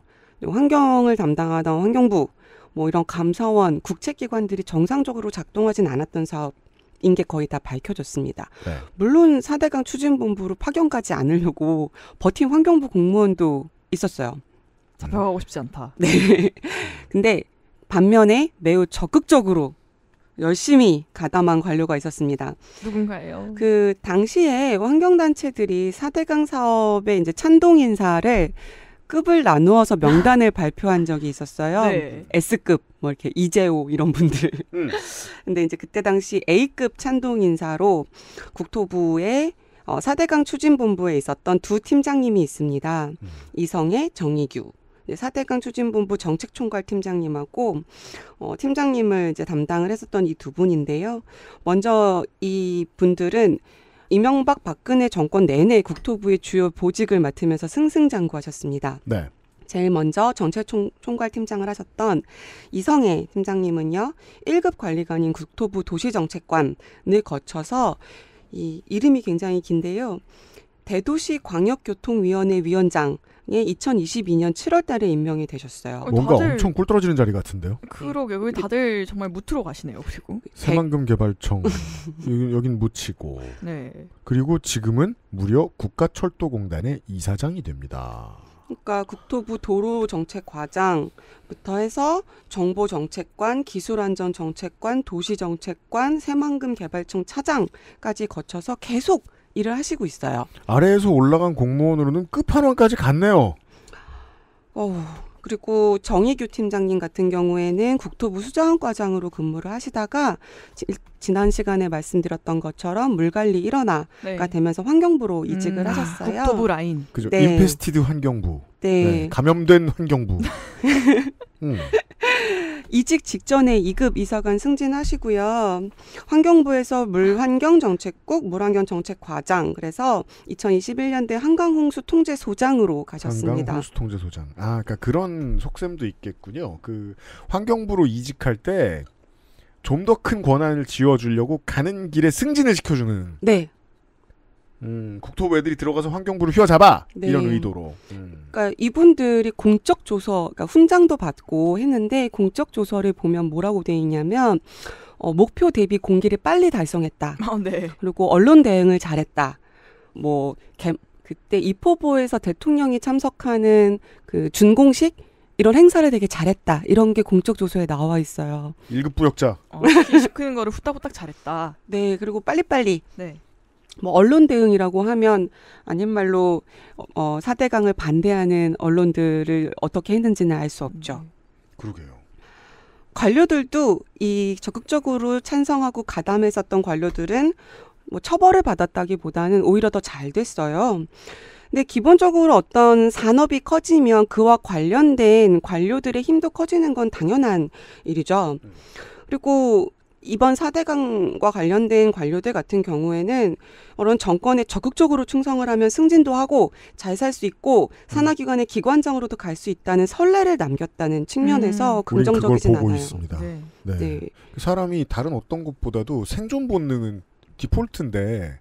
Speaker 3: 환경을 담당하던 환경부, 뭐 이런 감사원, 국책기관들이 정상적으로 작동하진 않았던 사업 인 게 거의 다 밝혀졌습니다.
Speaker 2: 네.
Speaker 3: 물론 4대강 추진본부로 파견 가지 않으려고 버틴 환경부 공무원도 있었어요.
Speaker 4: 잡혀가고 싶지 않다.
Speaker 3: 네. 근데 반면에 매우 적극적으로 열심히 가담한 관료가 있었습니다.
Speaker 4: 누군가예요?
Speaker 3: 그 당시에 환경단체들이 4대강 사업의 이제 찬동 인사를 급을 나누어서 명단을 발표한 적이 있었어요.
Speaker 4: 네.
Speaker 3: S급 뭐 이렇게 이재호 이런 분들.
Speaker 2: 음.
Speaker 3: 근데 이제 그때 당시 A급 찬동 인사로 국토부의 어, 4대강 추진본부에 있었던 두 팀장님이 있습니다.
Speaker 2: 음.
Speaker 3: 이성애, 정의규. 4대강 추진본부 정책총괄 팀장님하고 어, 팀장님을 이제 담당을 했었던 이 두 분인데요. 먼저 이 분들은 이명박 박근혜 정권 내내 국토부의 주요 보직을 맡으면서 승승장구하셨습니다.
Speaker 2: 네.
Speaker 3: 제일 먼저 정책총괄 팀장을 하셨던 이성애 팀장님은요, 1급 관리관인 국토부 도시정책관을 거쳐서 이 이름이 굉장히 긴데요. 대도시 광역교통위원회 위원장에 2022년 7월 달에 임명이 되셨어요.
Speaker 2: 뭔가
Speaker 4: 다들-
Speaker 2: 엄청 꿀 떨어지는 자리 같은데요.
Speaker 4: 그러게 여기 다들 정말 무트로 가시네요. 그리고
Speaker 2: 새만금 개발청 여기, 여긴 묻히고
Speaker 4: 네.
Speaker 2: 그리고 지금은 무려 국가철도공단의 이사장이 됩니다.
Speaker 3: 그러니까 국토부 도로정책과장부터 해서 정보정책관, 기술안전정책관, 도시정책관, 새만금 개발청 차장까지 거쳐서 계속 일을 하시고 있어요.
Speaker 2: 아래에서 올라간 공무원으로는 끝판왕까지 갔네요.
Speaker 3: 어우, 그리고 정의규 팀장님 같은 경우에는 국토부 수자원과장으로 근무를 하시다가 지, 지난 시간에 말씀드렸던 것처럼 물관리 일원화가
Speaker 4: 네.
Speaker 3: 되면서 환경부로 이직을
Speaker 4: 음,
Speaker 3: 하셨어요.
Speaker 4: 국토부 라인.
Speaker 2: 그죠?
Speaker 3: 네.
Speaker 2: infested 환경부.
Speaker 3: 네.
Speaker 2: 감염된 환경부. 음.
Speaker 3: 이직 직전에 2급 이사관 승진하시고요. 환경부에서 물환경정책국 물환경정책과장 그래서 2021년대 한강홍수 통제소장으로 가셨습니다.
Speaker 2: 한강 홍수통제소장. 아, 그러니까 그런 속셈도 있겠군요. 그 환경부로 이직할 때 좀 더 큰 권한을 지어주려고 가는 길에 승진을 시켜주는
Speaker 3: 네.
Speaker 2: 음, 국토부 애들이 들어가서 환경부를 휘어잡아
Speaker 3: 네.
Speaker 2: 이런 의도로 음.
Speaker 3: 그러니까 이분들이 공적 조서, 그러니까 훈장도 받고 했는데 공적 조서를 보면 뭐라고 돼 있냐면 어, 목표 대비 공기를 빨리 달성했다.
Speaker 4: 아, 네.
Speaker 3: 그리고 언론 대응을 잘했다. 뭐 개- 그때 이포보에서 대통령이 참석하는 그 준공식 이런 행사를 되게 잘했다. 이런 게 공적 조서에 나와 있어요.
Speaker 2: 1급 부역자.
Speaker 4: 어, 키 시키는 거를 후딱후딱 잘했다.
Speaker 3: 네, 그리고 빨리빨리
Speaker 4: 네.
Speaker 3: 뭐 언론 대응이라고 하면 아닌 말로 어, 어, 사대강을 반대하는 언론들을 어떻게 했는지는 알 수 없죠.
Speaker 2: 그러게요.
Speaker 3: 관료들도 이 적극적으로 찬성하고 가담했었던 관료들은 뭐 처벌을 받았다기보다는 오히려 더 잘 됐어요. 근데 기본적으로 어떤 산업이 커지면 그와 관련된 관료들의 힘도 커지는 건 당연한 일이죠. 그리고 이번 사대강과 관련된 관료들 같은 경우에는 그런 정권에 적극적으로 충성을 하면 승진도 하고 잘 살 수 있고 산하기관의 기관장으로도 갈 수 있다는 선례를 남겼다는 측면에서
Speaker 2: 그걸
Speaker 3: 긍정적이진
Speaker 2: 보고
Speaker 3: 않아요.
Speaker 2: 있습니다.
Speaker 4: 네.
Speaker 2: 네.
Speaker 3: 네.
Speaker 2: 사람이 다른 어떤 것보다도 생존 본능은 디폴트인데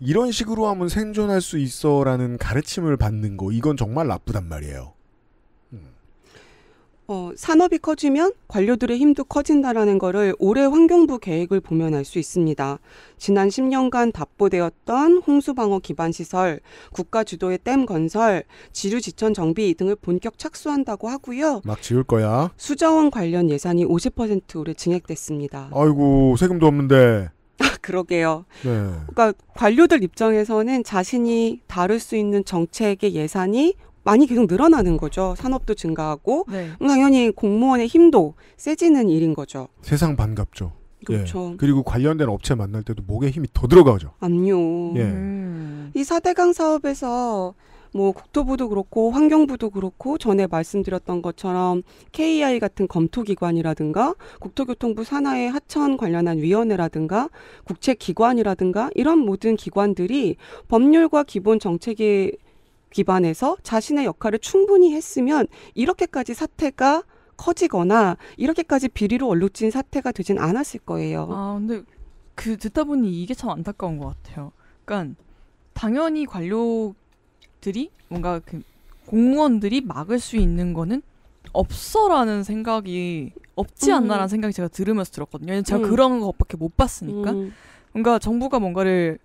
Speaker 2: 이런 식으로 하면 생존할 수 있어라는 가르침을 받는 거 이건 정말 나쁘단 말이에요.
Speaker 3: 어, 산업이 커지면 관료들의 힘도 커진다라는 거를 올해 환경부 계획을 보면 알 수 있습니다. 지난 10년간 답보되었던 홍수방어 기반 시설, 국가 주도의 댐 건설, 지류 지천 정비 등을 본격 착수한다고 하고요.
Speaker 2: 막 지을 거야.
Speaker 3: 수자원 관련 예산이 50% 올해 증액됐습니다.
Speaker 2: 아이고 세금도 없는데.
Speaker 3: 그러게요.
Speaker 2: 네.
Speaker 3: 그러니까 관료들 입장에서는 자신이 다룰 수 있는 정책의 예산이 많이 계속 늘어나는 거죠. 산업도 증가하고
Speaker 4: 네.
Speaker 3: 당연히 공무원의 힘도 세지는 일인 거죠.
Speaker 2: 세상 반갑죠.
Speaker 3: 그렇죠.
Speaker 2: 예. 그리고 관련된 업체 만날 때도 목에 힘이 더 들어가죠.
Speaker 3: 압류.
Speaker 2: 예.
Speaker 4: 음.
Speaker 3: 이 4대강 사업에서 뭐 국토부도 그렇고 환경부도 그렇고 전에 말씀드렸던 것처럼 KEI 같은 검토기관이라든가 국토교통부 산하의 하천 관련한 위원회라든가 국책기관이라든가 이런 모든 기관들이 법률과 기본 정책에 기반해서 자신의 역할을 충분히 했으면 이렇게까지 사태가 커지거나 이렇게까지 비리로 얼룩진 사태가 되진 않았을 거예요.
Speaker 4: 아 근데 그 듣다 보니 이게 참 안타까운 것 같아요. 그러니까 당연히 관료들이 뭔가 그 공무원들이 막을 수 있는 거는 없어라는 생각이 없지
Speaker 3: 음.
Speaker 4: 않나라는 생각이 제가 들으면서 들었거든요. 제가
Speaker 3: 음.
Speaker 4: 그런 것밖에 못 봤으니까.
Speaker 3: 음.
Speaker 4: 뭔가 정부가 뭔가를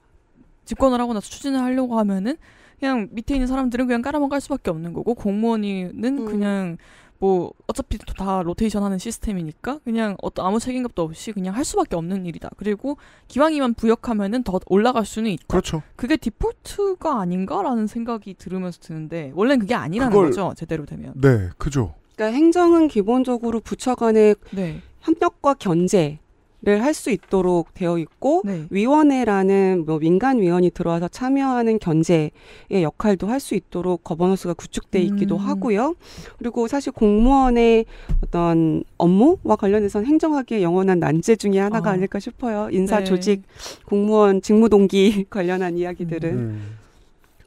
Speaker 4: 집권을 하고 나서 추진을 하려고 하면은 그냥 밑에 있는 사람들은 그냥 깔아만 깔 수밖에 없는 거고 공무원이는
Speaker 3: 음.
Speaker 4: 그냥 뭐 어차피 또다 로테이션 하는 시스템이니까 그냥 어떤 아무 책임감도 없이 그냥 할 수밖에 없는 일이다. 그리고 기왕이만 부역하면은 더 올라갈 수는 있다.
Speaker 2: 그렇죠.
Speaker 4: 그게 디폴트가 아닌가라는 생각이 들으면서 드는데 원래는 그게 아니라는
Speaker 2: 그걸-
Speaker 4: 거죠. 제대로 되면.
Speaker 2: 네, 그죠.
Speaker 3: 그러니까 행정은 기본적으로 부처 간의
Speaker 4: 네.
Speaker 3: 협력과 견제 를 할 수 있도록 되어 있고
Speaker 4: 네.
Speaker 3: 위원회라는 뭐 민간 위원이 들어와서 참여하는 견제의 역할도 할 수 있도록 거버넌스가 구축돼 있기도
Speaker 4: 음.
Speaker 3: 하고요. 그리고 사실 공무원의 어떤 업무와 관련해서는 행정학의 영원한 난제 중에 하나가
Speaker 4: 어.
Speaker 3: 아닐까 싶어요. 인사
Speaker 4: 네.
Speaker 3: 조직, 공무원 직무 동기 관련한 이야기들은.
Speaker 2: 음.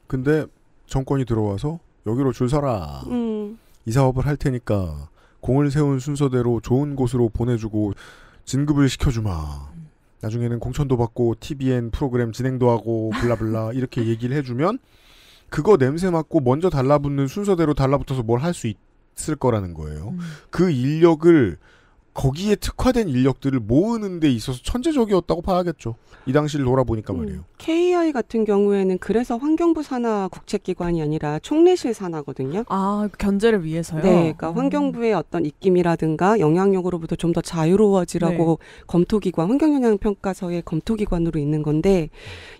Speaker 2: 근데 정권이 들어와서 여기로 줄 서라.
Speaker 3: 음.
Speaker 2: 이 사업을 할 테니까 공을 세운 순서대로 좋은 곳으로 보내주고 진급을 시켜주마. 나중에는 공천도 받고 TVN 프로그램 진행도 하고 블라블라 이렇게 얘기를 해주면 그거 냄새 맡고 먼저 달라붙는 순서대로 달라붙어서 뭘 할 수 있을 거라는 거예요.
Speaker 4: 음.
Speaker 2: 그 인력을 거기에 특화된 인력들을 모으는 데 있어서 천재적이었다고 봐야겠죠. 이 당시를 돌아보니까 말이에요.
Speaker 3: 음. KI 같은 경우에는 그래서 환경부 산하 국책기관이 아니라 총리실 산하거든요.
Speaker 4: 아 견제를 위해서요.
Speaker 3: 네, 그러니까
Speaker 4: 음.
Speaker 3: 환경부의 어떤 입김이라든가 영향력으로부터 좀 더 자유로워지라고 검토기관, 환경영향평가서의 검토기관으로 있는 건데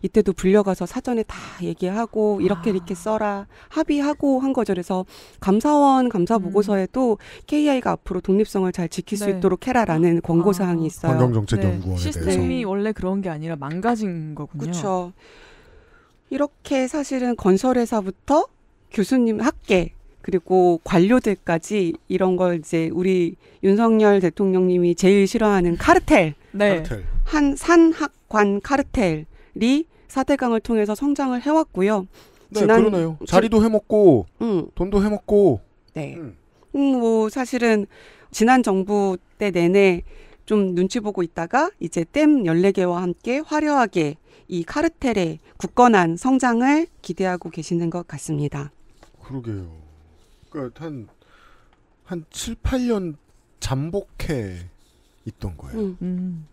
Speaker 3: 이때도 불려가서 사전에 다 얘기하고 이렇게
Speaker 4: 아.
Speaker 3: 이렇게 써라 합의하고 한 거죠. 그래서 감사원 감사 보고서에도 KI가 앞으로 독립성을 잘 지킬 수
Speaker 4: 음. 네.
Speaker 3: 있도록 해라라는 권고
Speaker 4: 아.
Speaker 3: 사항이 있어요.
Speaker 2: 환경정책연구원에 대해서.
Speaker 4: 시스템이 원래 그런 게 아니라 망가진 거군요.
Speaker 3: 그렇죠. 이렇게 사실은 건설회사부터 교수님 학계 그리고 관료들까지 이런 걸 이제 우리 윤석열 대통령님이 제일 싫어하는 카르텔
Speaker 4: 네.
Speaker 2: 카르텔.
Speaker 3: 한 산학관 카르텔이 사대강을 통해서 성장을 해왔고요.
Speaker 2: 네,
Speaker 3: 지난-
Speaker 2: 그러네요. 자리도 해먹고
Speaker 3: 음,
Speaker 2: 돈도 해먹고
Speaker 3: 네.
Speaker 2: 음.
Speaker 3: 음, 뭐 사실은 지난 정부 때 내내 좀 눈치 보고 있다가 이제 댐 14개와 함께 화려하게 이 카르텔의 굳건한 성장을 기대하고 계시는 것 같습니다.
Speaker 2: 그러게요. 그러니까 한, 한 7, 8년 잠복해 있던 거예요.
Speaker 3: 음.
Speaker 4: 음.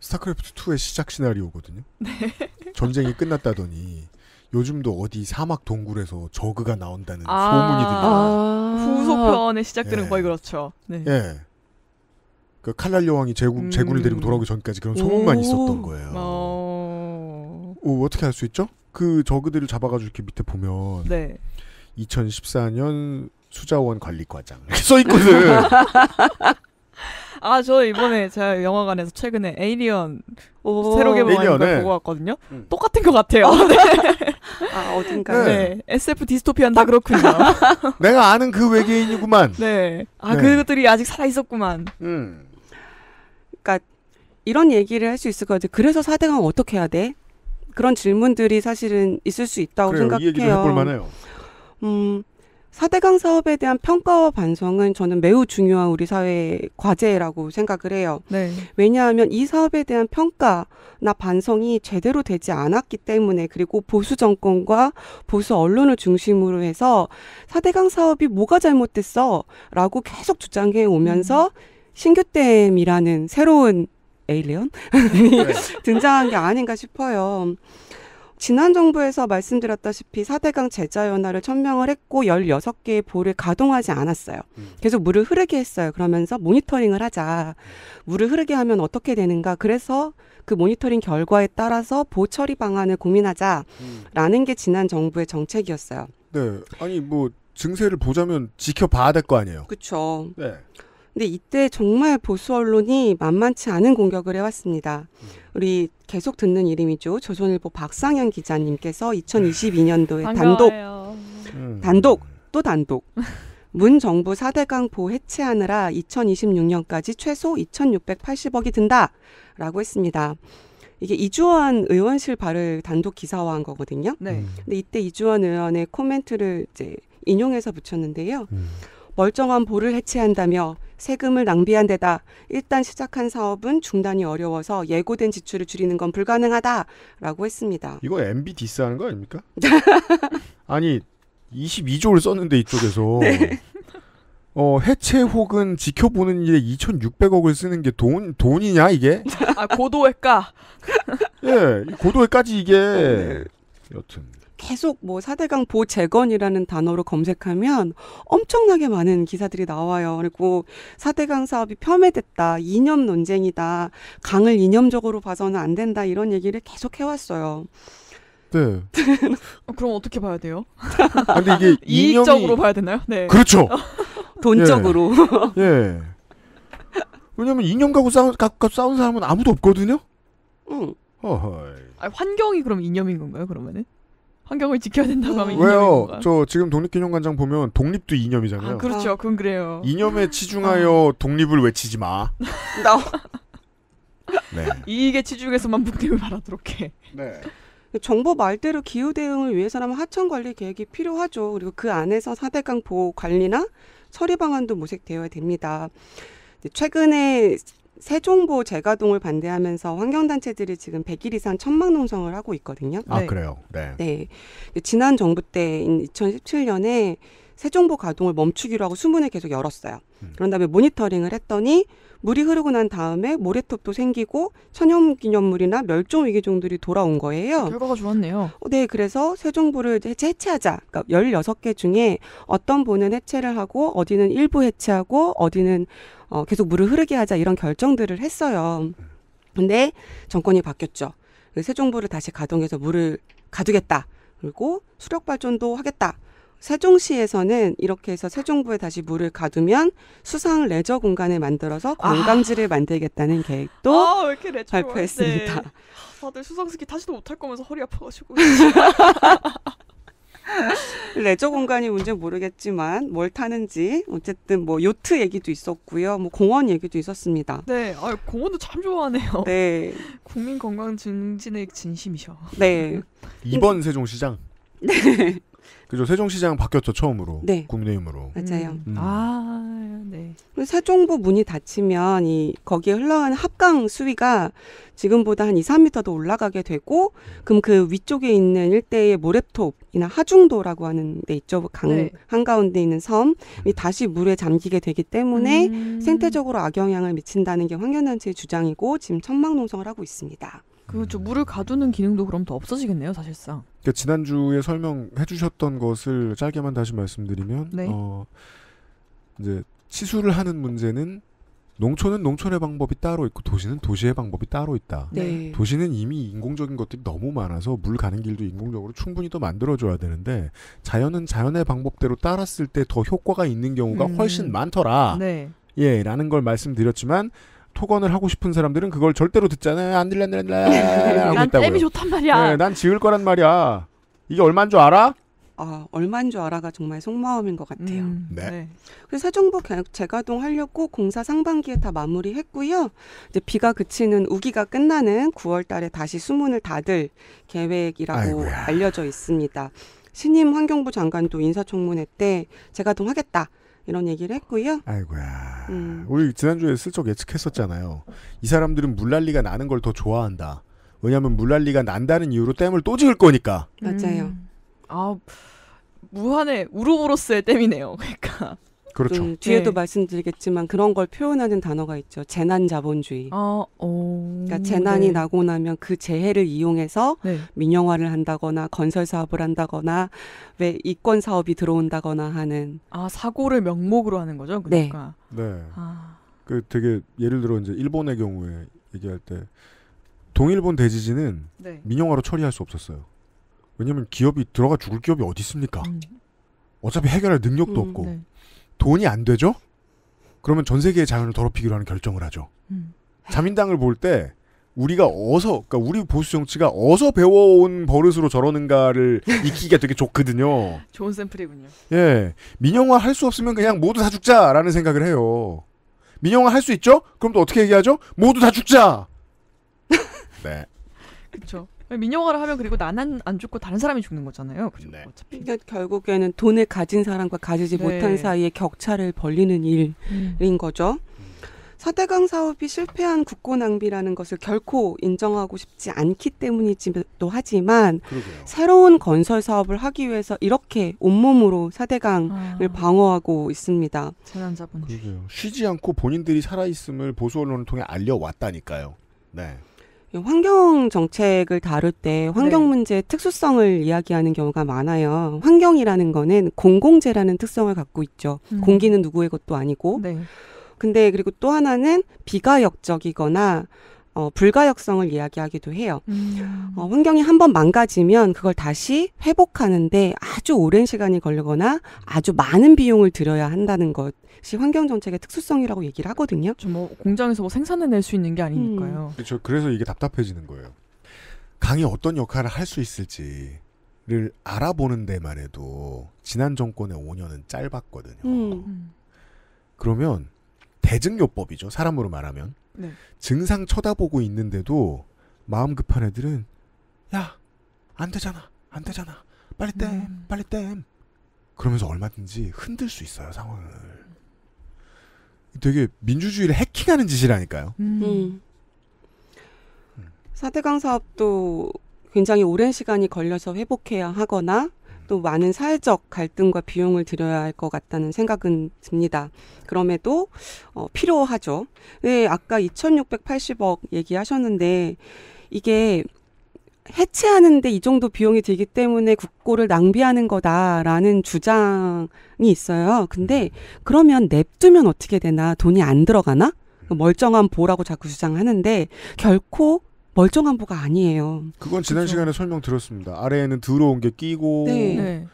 Speaker 2: 스타크래프트 2의 시작 시나리오거든요.
Speaker 4: 네.
Speaker 2: 전쟁이 끝났다더니 요즘도 어디 사막 동굴에서 저그가 나온다는
Speaker 4: 아.
Speaker 2: 소문이 들려요.
Speaker 4: 후소편의 시작들은
Speaker 2: 예.
Speaker 4: 거의 그렇죠. 네.
Speaker 2: 예. 그 칼날 여왕이 제국,
Speaker 4: 음.
Speaker 2: 제군을 데리고 돌아오기 전까지 그런 소문만
Speaker 3: 오.
Speaker 2: 있었던 거예요.
Speaker 4: 어...
Speaker 2: 오, 어떻게 할 수 있죠? 그 저그들을 잡아가지고 이렇게 밑에 보면
Speaker 4: 네.
Speaker 2: 2014년 수자원 관리과장 이렇게 써 있거든.
Speaker 4: 아, 저 이번에 제가 영화관에서 최근에 에이리언
Speaker 3: 오.
Speaker 4: 새로 개봉한 걸
Speaker 2: 네.
Speaker 4: 보고 왔거든요.
Speaker 2: 음.
Speaker 4: 똑같은 것 같아요. 네.
Speaker 3: 아, 어딘가에.
Speaker 4: 네. SF 디스토피안 다 그렇군요.
Speaker 2: 내가 아는 그 외계인이구만.
Speaker 4: 네. 아,
Speaker 2: 네.
Speaker 4: 그것들이 아직 살아 있었구만.
Speaker 2: 음.
Speaker 3: 그러니까 이런 얘기를 할 수 있을 것 같아요. 그래서 4대강 어떻게 해야 돼? 그런 질문들이 사실은 있을 수 있다고
Speaker 2: 그래요. 이 얘기도
Speaker 3: 생각해요.
Speaker 2: 해볼 만해요.
Speaker 3: 음, 4대강 사업에 대한 평가와 반성은 저는 매우 중요한 우리 사회의 과제라고 생각을 해요.
Speaker 4: 네.
Speaker 3: 왜냐하면 이 사업에 대한 평가나 반성이 제대로 되지 않았기 때문에 그리고 보수 정권과 보수 언론을 중심으로 해서 4대강 사업이 뭐가 잘못됐어? 라고 계속 주장해 오면서 신규댐이라는 새로운 에일리언? 등장한 게 아닌가 싶어요. 지난 정부에서 말씀드렸다시피 4대강 제자연화를 천명을 했고 16개의 보를 가동하지 않았어요.
Speaker 2: 음.
Speaker 3: 계속 물을 흐르게 했어요. 그러면서 모니터링을 하자. 물을 흐르게 하면 어떻게 되는가. 그래서 그 모니터링 결과에 따라서 보 처리 방안을 고민하자라는 게 지난 정부의 정책이었어요.
Speaker 2: 네. 아니 뭐 증세를 보자면 지켜봐야 될 거 아니에요.
Speaker 3: 그렇죠.
Speaker 2: 네.
Speaker 3: 근데 이때 정말 보수 언론이 만만치 않은 공격을 해왔습니다. 우리 계속 듣는 이름이죠. 조선일보 박상현 기자님께서 2022년도에 단독
Speaker 4: 반가워요.
Speaker 2: 음.
Speaker 3: 단독 또 단독 문 정부 4대강 보 해체하느라 2026년까지 최소 2,680억이 든다라고 했습니다. 이게 이주환 의원실 발을 단독 기사화한 거거든요.
Speaker 4: 네.
Speaker 2: 음.
Speaker 3: 근데 이때 이주환 의원의 코멘트를 이제 인용해서 붙였는데요.
Speaker 2: 음.
Speaker 3: 멀쩡한 보를 해체한다며 세금을 낭비한 데다 일단 시작한 사업은 중단이 어려워서 예고된 지출을 줄이는 건 불가능하다라고 했습니다.
Speaker 2: 이거 MB 디스하는 거 아닙니까? 아니 22조를 썼는데 이쪽에서
Speaker 3: 네.
Speaker 2: 어, 해체 혹은 지켜보는 일에 2,600억을 쓰는 게 돈 돈이냐 이게?
Speaker 4: 아, 고도외과.
Speaker 2: 예, 고도에까지 이게
Speaker 3: 네.
Speaker 2: 여튼
Speaker 3: 계속 뭐 4대강 보재건이라는 단어로 검색하면 엄청나게 많은 기사들이 나와요. 그리고 4대강 사업이 겸해됐다. 이념 논쟁이다. 강을 이념적으로 봐서는 안 된다. 이런 얘기를 계속 해왔어요.
Speaker 2: 네.
Speaker 4: 어, 그럼 어떻게 봐야 돼요?
Speaker 2: 아, 근데 이게
Speaker 4: 이익적으로
Speaker 2: 이념이
Speaker 4: 봐야 되나요? 네.
Speaker 2: 그렇죠.
Speaker 3: 돈적으로.
Speaker 2: 예. 왜냐면 이념 갖고 싸운 갖고 싸운 사람은 아무도 없거든요.
Speaker 3: 응.
Speaker 2: 어허이.
Speaker 4: 아, 환경이 그럼 이념인 건가요? 그러면은 환경을 지켜야 된다고 하면 이념인
Speaker 2: 왜요? 저 지금 독립기념관장 보면 독립도 이념이잖아요.
Speaker 4: 아, 그렇죠. 그건 그래요.
Speaker 2: 이념에 치중하여 독립을 외치지 마.
Speaker 3: 나
Speaker 2: 네.
Speaker 4: 이익에 치중해서만 북림을 바라도록 해.
Speaker 2: 네.
Speaker 3: 정부 말대로 기후 대응을 위해서라면 하천 관리 계획이 필요하죠. 그리고 그 안에서 4대강 보호 관리나 처리 방안도 모색되어야 됩니다. 최근에 세종보 재가동을 반대하면서 환경단체들이 지금 100일 이상 천막 농성을 하고 있거든요.
Speaker 2: 아
Speaker 4: 네.
Speaker 2: 그래요. 네.
Speaker 3: 네. 지난 정부 때인 2017년에 세종보 가동을 멈추기로 하고 수문을 계속 열었어요.
Speaker 2: 음.
Speaker 3: 그런 다음에 모니터링을 했더니 물이 흐르고 난 다음에 모래톱도 생기고 천연기념물이나 멸종 위기종들이 돌아온 거예요.
Speaker 4: 결과가 좋았네요.
Speaker 3: 어, 네, 그래서 세종보를 해체, 해체하자. 그러니까 16개 중에 어떤 보는 해체를 하고 어디는 일부 해체하고 어디는 어, 계속 물을 흐르게 하자 이런 결정들을 했어요. 근데 정권이 바뀌었죠. 세종보를 다시 가동해서 물을 가두겠다. 그리고 수력 발전도 하겠다. 세종시에서는 이렇게 해서 세종부에 다시 물을 가두면 수상 레저 공간을 만들어서 관광지를 만들겠다는 계획도
Speaker 4: 아,
Speaker 3: 발표했습니다.
Speaker 4: 네. 다들 수상스키 타지도 못할 거면서 허리 아파가지고.
Speaker 3: 레저 공간이 문제 모르겠지만 뭘 타는지 어쨌든 뭐 요트 얘기도 있었고요. 뭐 공원 얘기도 있었습니다.
Speaker 4: 네, 아, 공원도 참 좋아하네요.
Speaker 3: 네.
Speaker 4: 국민 건강 증진의 진심이셔.
Speaker 3: 네.
Speaker 2: 2번 세종시장.
Speaker 3: 네.
Speaker 2: 그죠. 세종시장 바뀌었죠 처음으로.
Speaker 3: 네.
Speaker 2: 국민의힘으로.
Speaker 3: 맞아요.
Speaker 2: 음.
Speaker 4: 아, 네.
Speaker 3: 세종부 문이 닫히면 이 거기에 흘러가는 합강 수위가 지금보다 한 2, 3m 더 올라가게 되고 그럼 그 위쪽에 있는 일대의 모래톱이나 하중도라고 하는 데 있죠. 강
Speaker 4: 네.
Speaker 3: 한가운데 있는 섬이 다시 물에 잠기게 되기 때문에
Speaker 4: 음.
Speaker 3: 생태적으로 악영향을 미친다는 게 환경단체의 주장이고 지금 천막 농성을 하고 있습니다.
Speaker 4: 그저 물을 가두는 기능도 그럼 더 없어지겠네요, 사실상.
Speaker 2: 그러니까 지난주에 설명해 주셨던 것을 짧게만 다시 말씀드리면
Speaker 4: 네.
Speaker 2: 어 이제 치수를 하는 문제는 농촌은 농촌의 방법이 따로 있고 도시는 도시의 방법이 따로 있다.
Speaker 3: 네.
Speaker 2: 도시는 이미 인공적인 것들이 너무 많아서 물 가는 길도 인공적으로 충분히 더 만들어줘야 되는데 자연은 자연의 방법대로 따랐을 때 더 효과가 있는 경우가
Speaker 4: 음.
Speaker 2: 훨씬 많더라.
Speaker 4: 네.
Speaker 2: 예, 라는 걸 말씀드렸지만 토건을 하고 싶은 사람들은 그걸 절대로 듣잖아요. 안 들려, 안 들려, 안 들려 하고
Speaker 4: 난
Speaker 2: 있다고요.
Speaker 4: 댐이 좋단 말이야.
Speaker 2: 네, 난 지을 거란 말이야. 이게 얼마인 줄 알아?
Speaker 3: 아, 얼마인 줄 알아가 정말 속마음인 것 같아요.
Speaker 4: 음,
Speaker 2: 네.
Speaker 3: 그래서 세종부 개- 재가동 하려고 공사 상반기에 다 마무리했고요. 이제 비가 그치는 우기가 끝나는 9월 달에 다시 수문을 닫을 계획이라고
Speaker 2: 아이고야.
Speaker 3: 알려져 있습니다. 신임 환경부 장관도 인사청문회 때 재가동 하겠다. 이런 얘기를 했고요.
Speaker 2: 아이고야.
Speaker 3: 음.
Speaker 2: 우리 지난주에 슬쩍 예측했었잖아요. 이 사람들은 물난리가 나는 걸 더 좋아한다. 왜냐하면 물난리가 난다는 이유로 댐을 또 지을 거니까.
Speaker 3: 맞아요.
Speaker 4: 음. 아, 무한의 우르보로스의 댐이네요. 그러니까.
Speaker 2: 그렇죠.
Speaker 3: 좀 뒤에도
Speaker 4: 네.
Speaker 3: 말씀드리겠지만 그런 걸 표현하는 단어가 있죠. 재난 자본주의.
Speaker 4: 아, 어.
Speaker 3: 그러니까 재난이
Speaker 4: 네.
Speaker 3: 나고 나면 그 재해를 이용해서
Speaker 4: 네.
Speaker 3: 민영화를 한다거나 건설 사업을 한다거나 왜 이권 사업이 들어온다거나 하는
Speaker 4: 아, 사고를 명목으로 하는 거죠. 그러니까.
Speaker 2: 네.
Speaker 4: 아.
Speaker 2: 그 되게 예를 들어 이제 일본의 경우에 얘기할 때 동일본 대지진은
Speaker 4: 네.
Speaker 2: 민영화로 처리할 수 없었어요. 왜냐면 기업이 들어가 죽을 기업이 어디 있습니까?
Speaker 4: 음,
Speaker 2: 어차피 해결할 능력도
Speaker 3: 음,
Speaker 2: 없고
Speaker 4: 네.
Speaker 2: 돈이 안 되죠? 그러면 전 세계의 자연을 더럽히기로 하는 결정을 하죠.
Speaker 4: 음.
Speaker 2: 자민당을 볼 때 우리가 어서 그러니까 우리 보수 정치가 어서 배워온 버릇으로 저러는가를 익히기가 되게 좋거든요.
Speaker 4: 좋은 샘플이군요.
Speaker 2: 예. 민영화 할 수 없으면 그냥 모두 다 죽자라는 생각을 해요. 민영화 할 수 있죠? 그럼 또 어떻게 얘기하죠? 모두 다 죽자. 네.
Speaker 4: 그렇죠. 민영화를 하면 그리고 나는 안 죽고 다른 사람이 죽는 거잖아요. 그죠?
Speaker 2: 네.
Speaker 4: 어차피.
Speaker 3: 그러니까 결국에는 돈을 가진 사람과 가지지
Speaker 4: 네.
Speaker 3: 못한 사이에 격차를 벌리는 일인
Speaker 4: 음.
Speaker 3: 거죠. 사대강 사업이 실패한 국고 낭비라는 것을 결코 인정하고 싶지 않기 때문이기도 하지만
Speaker 2: 그러게요.
Speaker 3: 새로운 건설 사업을 하기 위해서 이렇게 온몸으로 사대강을
Speaker 4: 아,
Speaker 3: 방어하고 있습니다.
Speaker 4: 재난 자본주의.
Speaker 2: 그러게요. 쉬지 않고 본인들이 살아있음을 보수 언론을 통해 알려왔다니까요. 네.
Speaker 3: 환경 정책을 다룰 때 환경
Speaker 4: 네.
Speaker 3: 문제의 특수성을 이야기하는 경우가 많아요. 환경이라는 거는 공공재라는 특성을 갖고 있죠.
Speaker 4: 음.
Speaker 3: 공기는 누구의 것도 아니고.
Speaker 4: 네.
Speaker 3: 근데 그리고 또 하나는 비가역적이거나 어, 불가역성을 이야기하기도 해요.
Speaker 4: 음.
Speaker 3: 어, 환경이 한번 망가지면 그걸 다시 회복하는데 아주 오랜 시간이 걸리거나 아주 많은 비용을 들여야 한다는 것이 환경 정책의 특수성이라고 얘기를 하거든요.
Speaker 4: 좀뭐 공장에서 뭐 생산해낼 수 있는 게 아니니까요.
Speaker 2: 저 그래서 이게 답답해지는 거예요. 강이 어떤 역할을 할 수 있을지를 알아보는 데만 해도 지난 정권의 5년은 짧았거든요.
Speaker 3: 음.
Speaker 4: 음.
Speaker 2: 그러면 대증요법이죠. 사람으로 말하면
Speaker 4: 네.
Speaker 2: 증상 쳐다보고 있는데도 마음 급한 애들은 야 안 되잖아, 안 되잖아, 빨리 댐,
Speaker 4: 음.
Speaker 2: 빨리 댐. 그러면서 얼마든지 흔들 수 있어요 상황을. 되게 민주주의를 해킹하는 짓이라니까요.
Speaker 4: 음.
Speaker 3: 음. 사대강 사업도 굉장히 오랜 시간이 걸려서 회복해야 하거나 또 많은 사회적 갈등과 비용을 들여야 할 것 같다는 생각은 듭니다. 그럼에도 어, 필요하죠. 네, 아까 2,680억 얘기하셨는데 이게 해체하는데 이 정도 비용이 들기 때문에 국고를 낭비하는 거다라는 주장이 있어요. 근데 그러면 냅두면 어떻게 되나 돈이 안 들어가나? 멀쩡한 보라고 자꾸 주장하는데 결코 멀쩡한 보가 아니에요.
Speaker 2: 그건 지난
Speaker 4: 그죠.
Speaker 2: 시간에 설명 들었습니다. 아래에는 더러운 게 끼고
Speaker 3: 네.
Speaker 4: 네.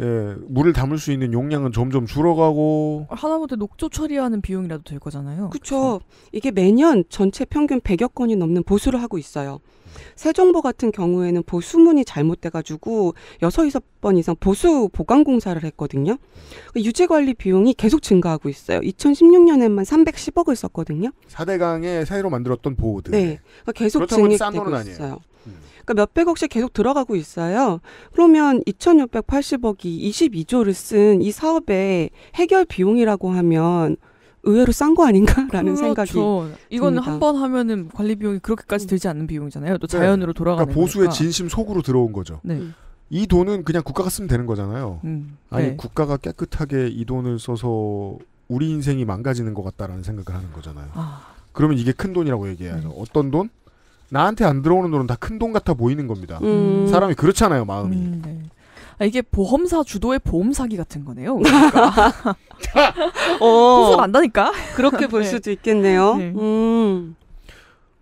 Speaker 2: 예, 물을 담을 수 있는 용량은 점점 줄어가고
Speaker 4: 하다못해 녹조 처리하는 비용이라도 될 거잖아요.
Speaker 3: 그렇죠. 이게 매년 전체 평균 100여 건이 넘는 보수를 하고 있어요. 세정보 같은 경우에는 보수문이 잘못돼가지고 여섯 여섯 번 이상 보수 보강 공사를 했거든요. 그 유지 관리 비용이 계속 증가하고 있어요. 2016년에만 310억을 썼거든요.
Speaker 2: 4대강에 새로 만들었던 보호들.
Speaker 3: 네, 그러니까 계속 증액되고. 있어요. 그러니까 몇백억씩 계속 들어가고 있어요. 그러면 2,680억이 22조를 쓴 이 사업의 해결 비용이라고 하면 의외로 싼 거 아닌가라는 생각이
Speaker 4: 그렇죠. 이거는
Speaker 3: 듭니다.
Speaker 4: 한번 하면은 관리 비용이 그렇게까지 들지 않는 비용이잖아요. 또 자연으로 돌아가는
Speaker 2: 그러니까 보수의
Speaker 4: 거니까.
Speaker 2: 진심 속으로 들어온 거죠.
Speaker 4: 네.
Speaker 2: 이 돈은 그냥 국가가 쓰면 되는 거잖아요.
Speaker 4: 음,
Speaker 2: 아니
Speaker 4: 네.
Speaker 2: 국가가 깨끗하게 이 돈을 써서 우리 인생이 망가지는 것 같다라는 생각을 하는 거잖아요.
Speaker 4: 아.
Speaker 2: 그러면 이게 큰 돈이라고 얘기해야죠. 어떤 돈? 나한테 안 들어오는 돈은 다 큰 돈 같아 보이는 겁니다.
Speaker 3: 음.
Speaker 2: 사람이 그렇잖아요, 마음이.
Speaker 4: 음, 네. 아, 이게 보험사 주도의 보험 사기 같은 거네요. 그러니까.
Speaker 3: 어,
Speaker 4: 호소 난다니까.
Speaker 3: 그렇게 볼
Speaker 4: 네.
Speaker 3: 수도 있겠네요.
Speaker 4: 네.
Speaker 3: 음.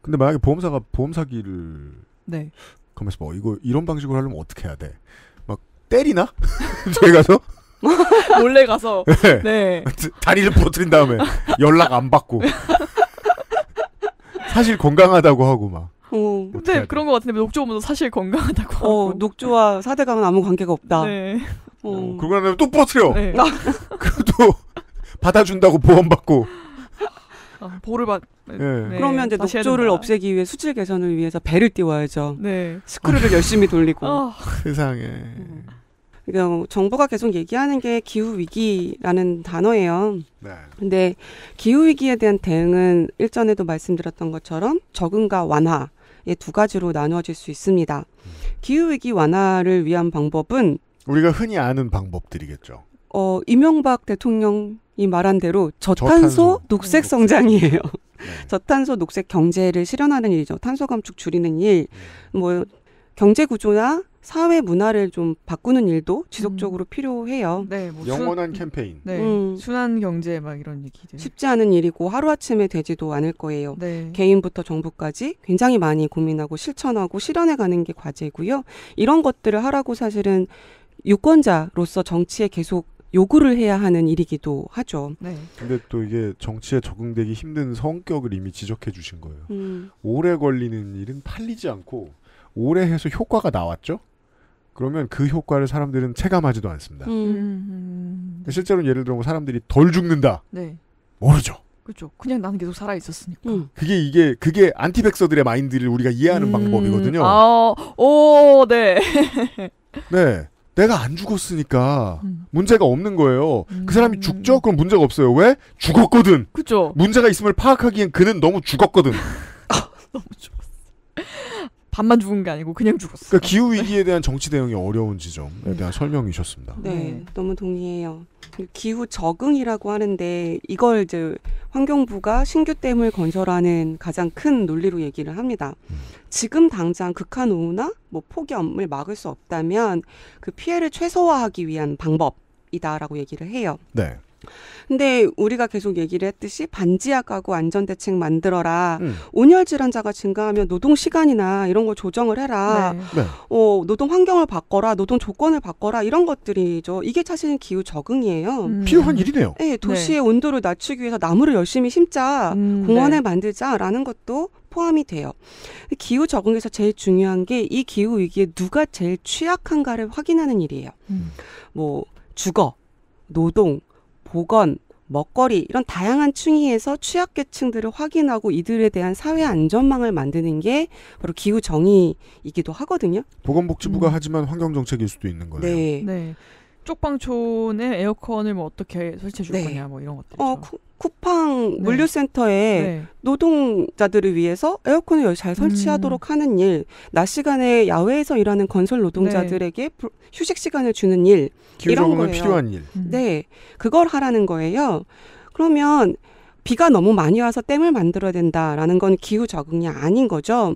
Speaker 2: 근데 만약에 보험사가 보험 사기를
Speaker 4: 네.
Speaker 2: 가만있어 봐. 이거 이런 방식으로 하려면 어떻게 해야 돼? 막 때리나? 저희 가서
Speaker 4: 몰래 가서
Speaker 2: 네.
Speaker 4: 네.
Speaker 2: 다리를 부러뜨린 다음에 연락 안 받고 사실 건강하다고 하고 막
Speaker 3: 어.
Speaker 4: 근데 그런 거 같은데 녹조 보면서 사실 건강하다고 하고.
Speaker 3: 어, 녹조와 사대강은 아무 관계가 없다.
Speaker 4: 네.
Speaker 3: 어.
Speaker 2: 그러고 난 다음에 또 부러뜨려.
Speaker 4: 네.
Speaker 2: 그것도 받아준다고 보험 받고.
Speaker 4: 아, 보를 받.
Speaker 2: 예.
Speaker 3: 그러면 이제 녹조를. 없애기 위해 수질 개선을 위해서 배를 띄워야죠.
Speaker 4: 네.
Speaker 3: 스크류를 열심히 돌리고.
Speaker 4: 아,
Speaker 2: 세상에.
Speaker 3: 그러니까 정부가 계속 얘기하는 게 기후 위기라는 단어예요.
Speaker 2: 네.
Speaker 3: 근데 기후 위기에 대한 대응은 일전에도 말씀드렸던 것처럼 적응과 완화의 두 가지로 나누어질 수 있습니다. 기후 위기 완화를 위한 방법은
Speaker 2: 우리가 흔히 아는 방법들이겠죠.
Speaker 3: 어, 이명박 대통령이 말한 대로 저탄소,
Speaker 2: 저탄소,
Speaker 3: 녹색 성장이에요. 저탄소 녹색 경제를 실현하는 일이죠. 탄소 감축 줄이는 일, 뭐 경제 구조나 사회 문화를 좀 바꾸는 일도 지속적으로 필요해요.
Speaker 4: 네. 뭐
Speaker 2: 영원한
Speaker 4: 순-
Speaker 2: 캠페인.
Speaker 4: 네.
Speaker 3: 음.
Speaker 4: 순환 경제 막 이런 얘기들.
Speaker 3: 쉽지 않은 일이고 하루아침에 되지도 않을 거예요.
Speaker 4: 네.
Speaker 3: 개인부터 정부까지 굉장히 많이 고민하고 실천하고 실현해 가는 게 과제고요. 이런 것들을 하라고 사실은 유권자로서 정치에 계속 요구를 해야 하는 일이기도 하죠.
Speaker 4: 네.
Speaker 2: 근데 또 이게 정치에 적응되기 힘든 성격을 이미 지적해 주신 거예요.
Speaker 3: 음.
Speaker 2: 오래 걸리는 일은 팔리지 않고 오래 해서 효과가 나왔죠? 그러면 그 효과를 사람들은 체감하지도 않습니다.
Speaker 4: 음.
Speaker 2: 실제로는 예를 들어 뭐 사람들이 덜 죽는다.
Speaker 4: 네.
Speaker 2: 모르죠.
Speaker 4: 그렇죠. 그냥 나는 계속 살아 있었으니까.
Speaker 3: 음.
Speaker 2: 그게 이게 그게 안티백서들의 마인드를 우리가 이해하는 방법이거든요.
Speaker 4: 아, 오, 네.
Speaker 2: 네. 내가 안 죽었으니까
Speaker 4: 음.
Speaker 2: 문제가 없는 거예요. 그 사람이 죽죠? 그럼 문제가 없어요. 왜? 죽었거든.
Speaker 4: 그죠.
Speaker 2: 문제가 있음을 파악하기엔 그는 너무 죽었거든.
Speaker 4: 반만 죽은 게 아니고 그냥 죽었어.
Speaker 2: 그러니까 기후 위기에 대한 정치 대응이 어려운 지점에 대한 설명이셨습니다.
Speaker 3: 네, 너무 동의해요. 기후 적응이라고 하는데 이걸 이제 환경부가 신규 댐을 건설하는 가장 큰 논리로 얘기를 합니다. 지금 당장 극한 오후나 뭐 폭염을 막을 수 없다면 그 피해를 최소화하기 위한 방법이다라고 얘기를 해요.
Speaker 2: 네.
Speaker 3: 근데 우리가 계속 얘기를 했듯이 반지하 가구 안전 대책 만들어라.
Speaker 2: 음.
Speaker 3: 온열 질환자가 증가하면 노동 시간이나 이런 걸 조정을 해라.
Speaker 2: 네.
Speaker 3: 어, 노동 환경을 바꿔라, 노동 조건을 바꿔라 이런 것들이죠. 이게 사실은 기후 적응이에요.
Speaker 4: 음.
Speaker 2: 필요한 일이네요.
Speaker 3: 네, 도시의 온도를 낮추기 위해서 나무를 열심히 심자,
Speaker 4: 음,
Speaker 3: 공원을
Speaker 4: 네.
Speaker 3: 만들자라는 것도 포함이 돼요. 기후 적응에서 제일 중요한 게 이 기후 위기에 누가 제일 취약한가를 확인하는 일이에요.
Speaker 4: 음.
Speaker 3: 뭐 주거, 노동, 보건, 먹거리 이런 다양한 층위에서 취약계층들을 확인하고 이들에 대한 사회 안전망을 만드는 게 바로 기후 정의이기도 하거든요.
Speaker 2: 보건복지부가
Speaker 4: 음.
Speaker 2: 하지만 환경 정책일 수도 있는 거예요.
Speaker 3: 네.
Speaker 4: 네. 쪽 방촌에 에어컨을 뭐 어떻게 설치해 줄
Speaker 3: 네.
Speaker 4: 거냐 뭐 이런 것들.
Speaker 3: 어, 쿠, 쿠팡
Speaker 4: 네.
Speaker 3: 물류센터에
Speaker 4: 네.
Speaker 3: 노동자들을 위해서 에어컨을 잘 설치하도록
Speaker 4: 음.
Speaker 3: 하는 일, 낮 시간에 야외에서 일하는 건설 노동자들에게 불- 휴식 시간을 주는 일,
Speaker 2: 기후
Speaker 3: 이런 거예요.
Speaker 2: 필요한 일.
Speaker 4: 음.
Speaker 3: 네, 그걸 하라는 거예요. 그러면 비가 너무 많이 와서 댐을 만들어야 된다라는 건 기후 적응이 아닌 거죠.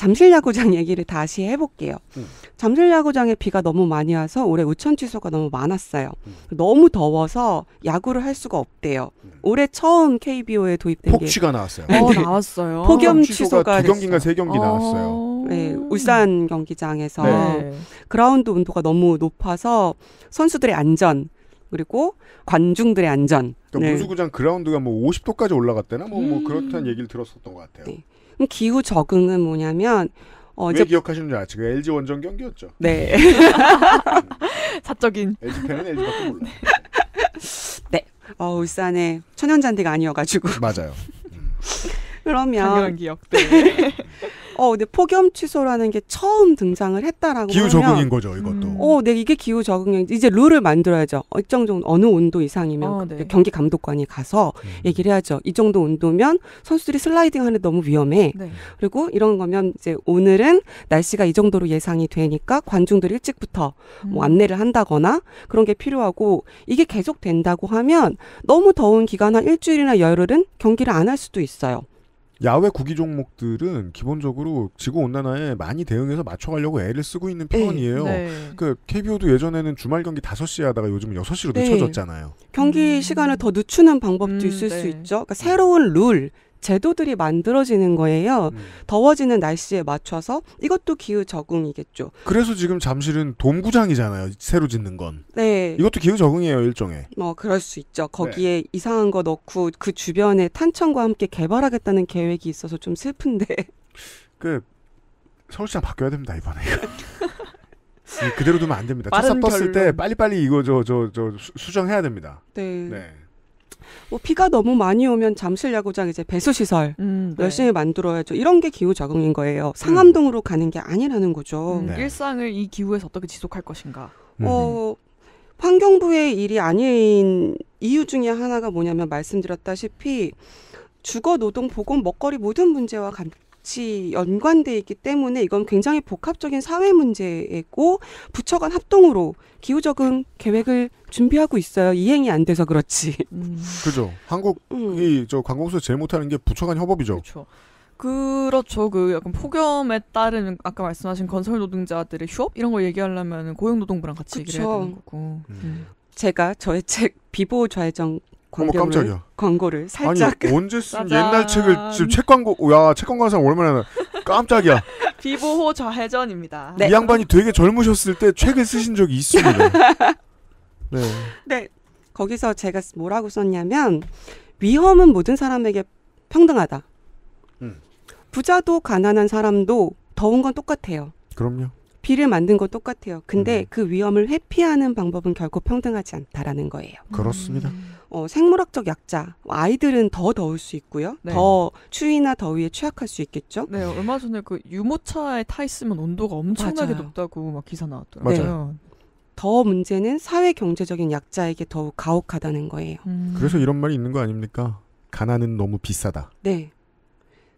Speaker 3: 잠실 야구장 얘기를 다시 해볼게요.
Speaker 2: 음.
Speaker 3: 잠실 야구장에 비가 너무 많이 와서 올해 우천 취소가 너무 많았어요. 너무 더워서 야구를 할 수가 없대요. 올해 처음 KBO에 도입된 게
Speaker 2: 폭취가 나왔어요.
Speaker 4: 어,
Speaker 3: 네.
Speaker 4: 나왔어요.
Speaker 3: 폭염
Speaker 2: 취소가 두 경기인가
Speaker 3: 됐어요.
Speaker 2: 세 경기 나왔어요.
Speaker 3: 네, 울산 경기장에서
Speaker 4: 네.
Speaker 3: 그라운드 온도가 너무 높아서 선수들의 안전 그리고 관중들의 안전.
Speaker 2: 그러니까
Speaker 3: 네.
Speaker 2: 문수구장 그라운드가 뭐 50도까지 올라갔대나 뭐, 뭐
Speaker 3: 음.
Speaker 2: 그렇다는 얘기를 들었었던 것 같아요.
Speaker 3: 네. 그럼 기후 적응은 뭐냐면
Speaker 2: 어왜
Speaker 3: 이제
Speaker 2: 기억하시는 줄 알지? 그 LG 원정 경기였죠.
Speaker 3: 네.
Speaker 4: 사적인
Speaker 2: LG 팬은 LG밖에 몰라.
Speaker 3: 네. 어 울산에 천연잔디가 아니어가지고
Speaker 2: 맞아요.
Speaker 3: 그러면
Speaker 4: 강렬한 기억. 네.
Speaker 3: 어 근데 폭염 취소라는 게 처음 등장을 했다라고
Speaker 2: 기후
Speaker 3: 하면
Speaker 2: 적응인 거죠, 이것도.
Speaker 4: 음.
Speaker 3: 어, 네, 이게 기후 적응이 이제 룰을 만들어야죠. 일정 정도 어느 온도 이상이면
Speaker 4: 어,
Speaker 3: 그
Speaker 4: 네.
Speaker 3: 경기 감독관이 가서
Speaker 2: 음.
Speaker 3: 얘기를 해야죠. 이 정도 온도면 선수들이 슬라이딩 하는데 너무 위험해.
Speaker 4: 네.
Speaker 3: 그리고 이런 거면 이제 오늘은 날씨가 이 정도로 예상이 되니까 관중들이 일찍부터 뭐
Speaker 4: 음.
Speaker 3: 안내를 한다거나 그런 게 필요하고 이게 계속 된다고 하면 너무 더운 기간 한 일주일이나 열흘은 경기를 안 할 수도 있어요.
Speaker 2: 야외 구기 종목들은 기본적으로 지구 온난화에 많이 대응해서 맞춰가려고 애를 쓰고 있는 편이에요.
Speaker 4: 네.
Speaker 2: 그 KBO도 예전에는 주말 경기 5시에 하다가 요즘은 6시로
Speaker 3: 네.
Speaker 2: 늦춰졌잖아요.
Speaker 3: 경기
Speaker 4: 음.
Speaker 3: 시간을 더 늦추는 방법도
Speaker 4: 음,
Speaker 3: 있을 수
Speaker 4: 네.
Speaker 3: 있죠. 그러니까 새로운 룰, 제도들이 만들어지는 거예요.
Speaker 2: 음.
Speaker 3: 더워지는 날씨에 맞춰서 이것도 기후 적응이겠죠.
Speaker 2: 그래서 지금 잠실은 돔구장이잖아요. 새로 짓는 건.
Speaker 3: 네.
Speaker 2: 이것도 기후 적응이에요, 일종의.
Speaker 3: 뭐 그럴 수 있죠.
Speaker 2: 네.
Speaker 3: 거기에 이상한 거 넣고 그 주변에 탄천과 함께 개발하겠다는 계획이 있어서 좀 슬픈데.
Speaker 2: 그 서울시장 바뀌어야 됩니다, 이번에. 이 그대로 두면 안 됩니다. 첫삽 떴을 때. 빨리빨리 이거 저 저 저 수정해야 됩니다.
Speaker 3: 네.
Speaker 2: 네.
Speaker 3: 뭐 비가 너무 많이 오면 잠실 야구장 이제 배수 시설
Speaker 4: 음, 네.
Speaker 3: 열심히 만들어야죠. 이런 게 기후 적응인 거예요. 상암동으로 가는 게 아니라는 거죠.
Speaker 4: 음,
Speaker 2: 네.
Speaker 4: 일상을 이 기후에서 어떻게 지속할 것인가.
Speaker 3: 어, 환경부의 일이 아닌 이유 중에 하나가 뭐냐면 말씀드렸다시피 주거, 노동, 보건, 먹거리 모든 문제와 같이 연관돼 있기 때문에 이건 굉장히 복합적인 사회 문제이고 부처 간 합동으로 기후 적응 계획을 준비하고 있어요. 이행이 안 돼서 그렇지.
Speaker 4: 음,
Speaker 2: 그죠. 한국이
Speaker 3: 음.
Speaker 2: 저 관공서 제일 못하는 게 부처 간 협업이죠.
Speaker 4: 그렇죠. 그렇죠. 그 약간 폭염에 따른 아까 말씀하신 건설 노동자들의 휴업 이런 걸 얘기하려면 고용노동부랑 같이 얘기를 해야
Speaker 3: 그쵸.
Speaker 4: 되는 거고. 음.
Speaker 3: 제가 저의 책 비보 좌회정
Speaker 2: 어머
Speaker 3: 광경을
Speaker 2: 깜짝이야.
Speaker 3: 광고를 살짝
Speaker 2: 아니 언제 쓴
Speaker 4: 짜잔.
Speaker 2: 옛날 책을 지금 책 광고 야책 광고 하는 사람 얼마나 깜짝이야.
Speaker 4: 비보호 좌회전입니다.
Speaker 3: 네.
Speaker 2: 이 양반이 되게 젊으셨을 때 책을 쓰신 적이 있습니다. 네.
Speaker 3: 네. 거기서 제가 뭐라고 썼냐면 위험은 모든 사람에게 평등하다.
Speaker 2: 음.
Speaker 3: 부자도 가난한 사람도 더운 건 똑같아요.
Speaker 2: 그럼요.
Speaker 3: 비를 만든 건 똑같아요. 근데
Speaker 2: 음.
Speaker 3: 그 위험을 회피하는 방법은 결코 평등하지 않다라는 거예요.
Speaker 2: 그렇습니다.
Speaker 4: 음.
Speaker 3: 어, 생물학적 약자, 아이들은 더 더울 수 있고요.
Speaker 4: 네.
Speaker 3: 더 추위나 더위에 취약할 수 있겠죠.
Speaker 4: 네, 얼마 전에 그 유모차에 타 있으면 온도가 엄청나게
Speaker 3: 맞아요.
Speaker 4: 높다고 막 기사 나왔더라고요.
Speaker 2: 맞아요.
Speaker 3: 더 문제는 사회 경제적인 약자에게 더욱 가혹하다는 거예요.
Speaker 4: 음.
Speaker 2: 그래서 이런 말이 있는 거 아닙니까? 가난은 너무 비싸다.
Speaker 3: 네.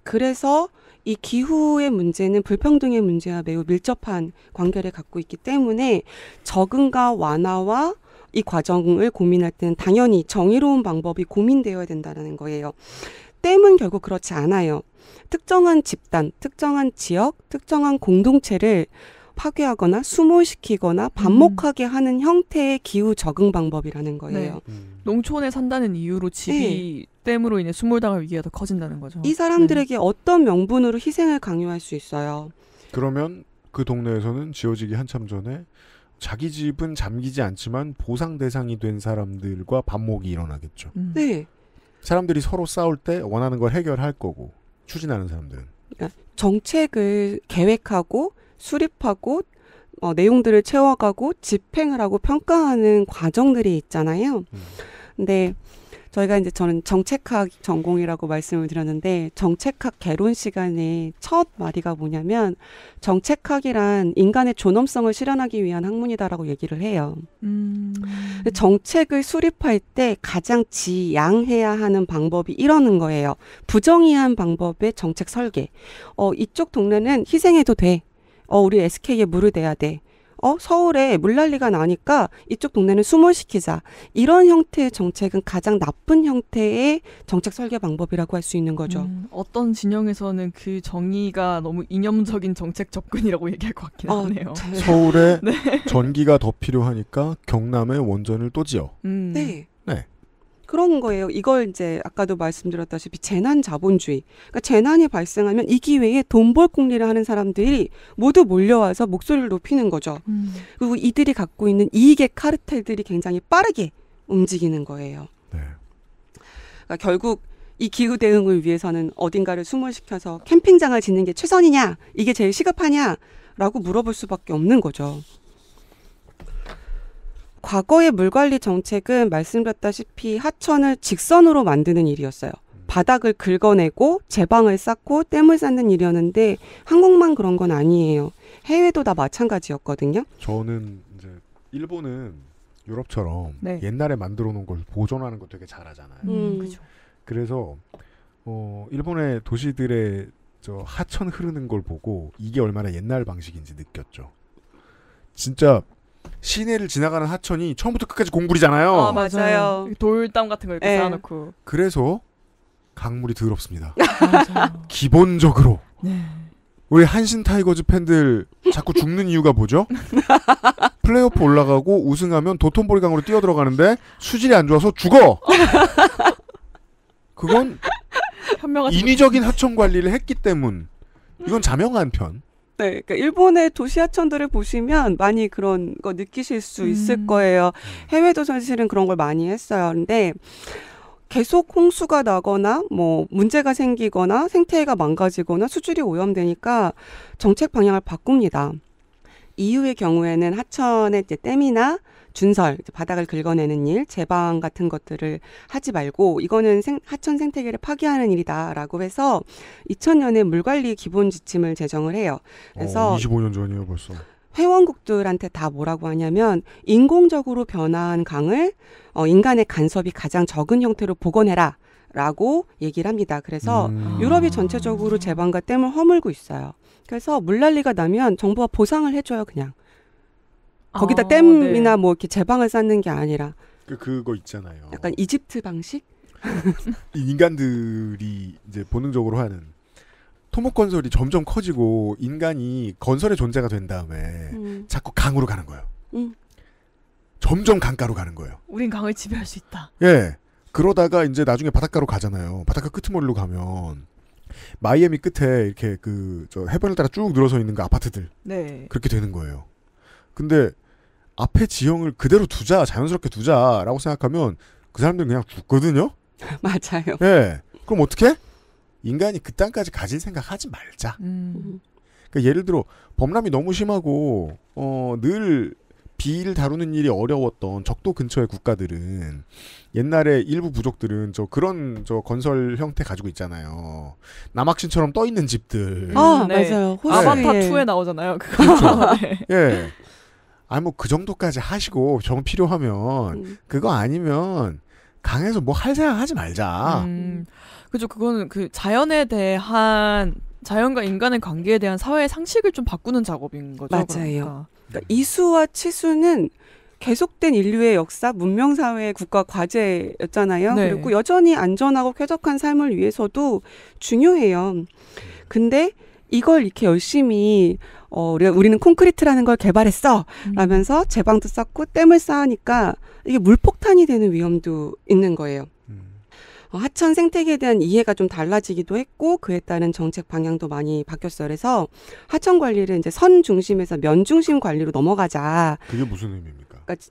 Speaker 3: 그래서 이 기후의 문제는 불평등의 문제와 매우 밀접한 관계를 갖고 있기 때문에 적응과 완화와 이 과정을 고민할 때는 당연히 정의로운 방법이 고민되어야 된다는 거예요. 댐은 결국 그렇지 않아요. 특정한 집단, 특정한 지역, 특정한 공동체를 파괴하거나 수몰시키거나 반목하게 하는 형태의 기후 적응 방법이라는 거예요.
Speaker 2: 음.
Speaker 4: 농촌에 산다는 이유로 집이 댐으로 인해 수몰당할 위기가 더 커진다는 거죠.
Speaker 3: 이 사람들에게 어떤 명분으로 희생을 강요할 수 있어요.
Speaker 2: 그러면 그 동네에서는 지어지기 한참 전에 자기 집은 잠기지 않지만 보상 대상이 된 사람들과 반목이 일어나겠죠.
Speaker 4: 음.
Speaker 3: 네.
Speaker 2: 사람들이 서로 싸울 때 원하는 걸 해결할 거고 추진하는 사람들은
Speaker 3: 정책을 계획하고 수립하고 어, 내용들을 채워가고 집행을 하고 평가하는 과정들이 있잖아요.
Speaker 2: 음.
Speaker 3: 근데 저희가 이제 저는 정책학 전공이라고 말씀을 드렸는데 정책학 개론 시간에 첫 마디가 뭐냐면 정책학이란 인간의 존엄성을 실현하기 위한 학문이다라고 얘기를 해요.
Speaker 4: 음.
Speaker 3: 정책을 수립할 때 가장 지양해야 하는 방법이 이러는 거예요. 부정의한 방법의 정책 설계. 어, 이쪽 동네는 희생해도 돼. 어, 우리 SK에 물을 대야 돼. 어, 서울에 물난리가 나니까 이쪽 동네는 수몰시키자. 이런 형태의 정책은 가장 나쁜 형태의 정책 설계 방법이라고 할 수 있는 거죠.
Speaker 4: 음, 어떤 진영에서는 그 정의가 너무 이념적인 정책 접근이라고 얘기할 것 같긴
Speaker 3: 어,
Speaker 4: 하네요.
Speaker 3: 제-
Speaker 2: 서울에
Speaker 4: 네.
Speaker 2: 전기가 더 필요하니까 경남에 원전을 또 지어.
Speaker 4: 음.
Speaker 3: 네.
Speaker 2: 네.
Speaker 3: 그런 거예요. 이걸 이제 아까도 말씀드렸다시피 재난 자본주의. 그러니까 재난이 발생하면 이 기회에 돈 벌 궁리를 하는 사람들이 모두 몰려와서 목소리를 높이는 거죠.
Speaker 4: 음.
Speaker 3: 그리고 이들이 갖고 있는 이익의 카르텔들이 굉장히 빠르게 움직이는 거예요.
Speaker 2: 네.
Speaker 3: 그러니까 결국 이 기후 대응을 위해서는 어딘가를 숨을 시켜서 캠핑장을 짓는 게 최선이냐, 이게 제일 시급하냐 라고 물어볼 수밖에 없는 거죠. 과거의 물관리 정책은 말씀드렸다시피 하천을 직선으로 만드는 일이었어요. 바닥을 긁어내고 제방을 쌓고 댐을 쌓는 일이었는데 한국만 그런 건 아니에요. 해외도 다 마찬가지였거든요.
Speaker 2: 저는 이제 일본은 유럽처럼
Speaker 3: 네.
Speaker 2: 옛날에 만들어 놓은 걸 보존하는 거 되게 잘하잖아요.
Speaker 3: 음,
Speaker 2: 그래서 어 일본의 도시들의 저 하천 흐르는 걸 보고 이게 얼마나 옛날 방식인지 느꼈죠. 진짜 시내를 지나가는 하천이 처음부터 끝까지 공구리잖아요.
Speaker 4: 아 맞아요. 돌담 같은 거 이렇게
Speaker 3: 네.
Speaker 4: 쌓아놓고.
Speaker 2: 그래서 강물이 더럽습니다.
Speaker 4: 맞아요.
Speaker 2: 기본적으로
Speaker 4: 네.
Speaker 2: 우리 한신 타이거즈 팬들 자꾸 죽는 이유가 뭐죠? 플레이오프 올라가고 우승하면 도톤보리 강으로 뛰어 들어가는데 수질이 안 좋아서 죽어. 그건 인위적인 하천 관리를 했기 때문. 이건 자명한 편.
Speaker 3: 네, 그러니까 일본의 도시 하천들을 보시면 많이 그런 거 느끼실 수 있을 거예요. 해외도 사실은 그런 걸 많이 했어요. 근데 계속 홍수가 나거나 뭐 문제가 생기거나 생태계가 망가지거나 수질이 오염되니까 정책 방향을 바꿉니다. EU의 경우에는 하천의 이제 댐이나 준설, 바닥을 긁어내는 일, 제방 같은 것들을 하지 말고 이거는 생- 하천 생태계를 파괴하는 일이다라고 해서 2000년에 물관리 기본 지침을 제정을 해요. 그래서
Speaker 2: 어, 25년 전이에요 벌써.
Speaker 3: 회원국들한테 다 뭐라고 하냐면 인공적으로 변화한 강을 어, 인간의 간섭이 가장 적은 형태로 복원해라. 라고 얘기를 합니다. 그래서
Speaker 2: 음.
Speaker 3: 유럽이 전체적으로 제방과 댐을 허물고 있어요. 그래서 물난리가 나면 정부가 보상을 해줘요, 그냥. 거기다
Speaker 4: 아,
Speaker 3: 댐이나 뭐 이렇게 제방을 쌓는 게 아니라
Speaker 2: 그 그거 있잖아요.
Speaker 3: 약간 이집트 방식?
Speaker 2: 이 인간들이 이제 본능적으로 하는 토목 건설이 점점 커지고 인간이 건설의 존재가 된 다음에
Speaker 3: 음.
Speaker 2: 자꾸 강으로 가는 거예요.
Speaker 3: 음.
Speaker 2: 점점 강가로 가는 거예요.
Speaker 4: 우린 강을 지배할 수 있다.
Speaker 2: 예. 그러다가 이제 나중에 바닷가로 가잖아요. 바닷가 끄트머리로 가면 마이애미 끝에 이렇게 그 저 해변을 따라 쭉 늘어서 있는 그 아파트들
Speaker 4: 네.
Speaker 2: 그렇게 되는 거예요. 근데 앞에 지형을 그대로 두자 자연스럽게 두자라고 생각하면 그 사람들은 그냥 죽거든요.
Speaker 3: 맞아요.
Speaker 2: 예. 그럼 어떻게? 인간이 그 땅까지 가질 생각하지 말자.
Speaker 4: 음.
Speaker 2: 그러니까 예를 들어 범람이 너무 심하고 어, 늘 비를 다루는 일이 어려웠던 적도 근처의 국가들은 옛날에 일부 부족들은 저 그런 저 건설 형태 가지고 있잖아요. 남학신처럼 떠 있는 집들.
Speaker 3: 아, 맞아요. 호수에.
Speaker 4: 아바타 2에 나오잖아요. 그거.
Speaker 2: 그렇죠.
Speaker 4: 네.
Speaker 2: 예. 아니 뭐 그 정도까지 하시고 정 필요하면
Speaker 3: 음.
Speaker 2: 그거 아니면 강에서 뭐 할 생각 하지 말자.
Speaker 4: 음, 그죠. 그거는 그 자연에 대한 자연과 인간의 관계에 대한 사회의 상식을 좀 바꾸는 작업인 거죠.
Speaker 3: 맞아요.
Speaker 4: 그러니까.
Speaker 3: 그러니까 이수와 치수는 계속된 인류의 역사, 문명 사회의 국가 과제였잖아요.
Speaker 4: 네.
Speaker 3: 그리고 여전히 안전하고 쾌적한 삶을 위해서도 중요해요. 근데 이걸 이렇게 열심히 어 우리가 우리는 콘크리트라는 걸 개발했어
Speaker 4: 음.
Speaker 3: 라면서 제방도 쌓고 댐을 쌓으니까 이게 물폭탄이 되는 위험도 있는 거예요. 어, 하천 생태계에 대한 이해가 좀 달라지기도 했고 그에 따른 정책 방향도 많이 바뀌었어요. 그래서 하천 관리를 이제 선 중심에서 면 중심 관리로 넘어가자.
Speaker 2: 그게 무슨 의미입니까?
Speaker 3: 그러니까 지-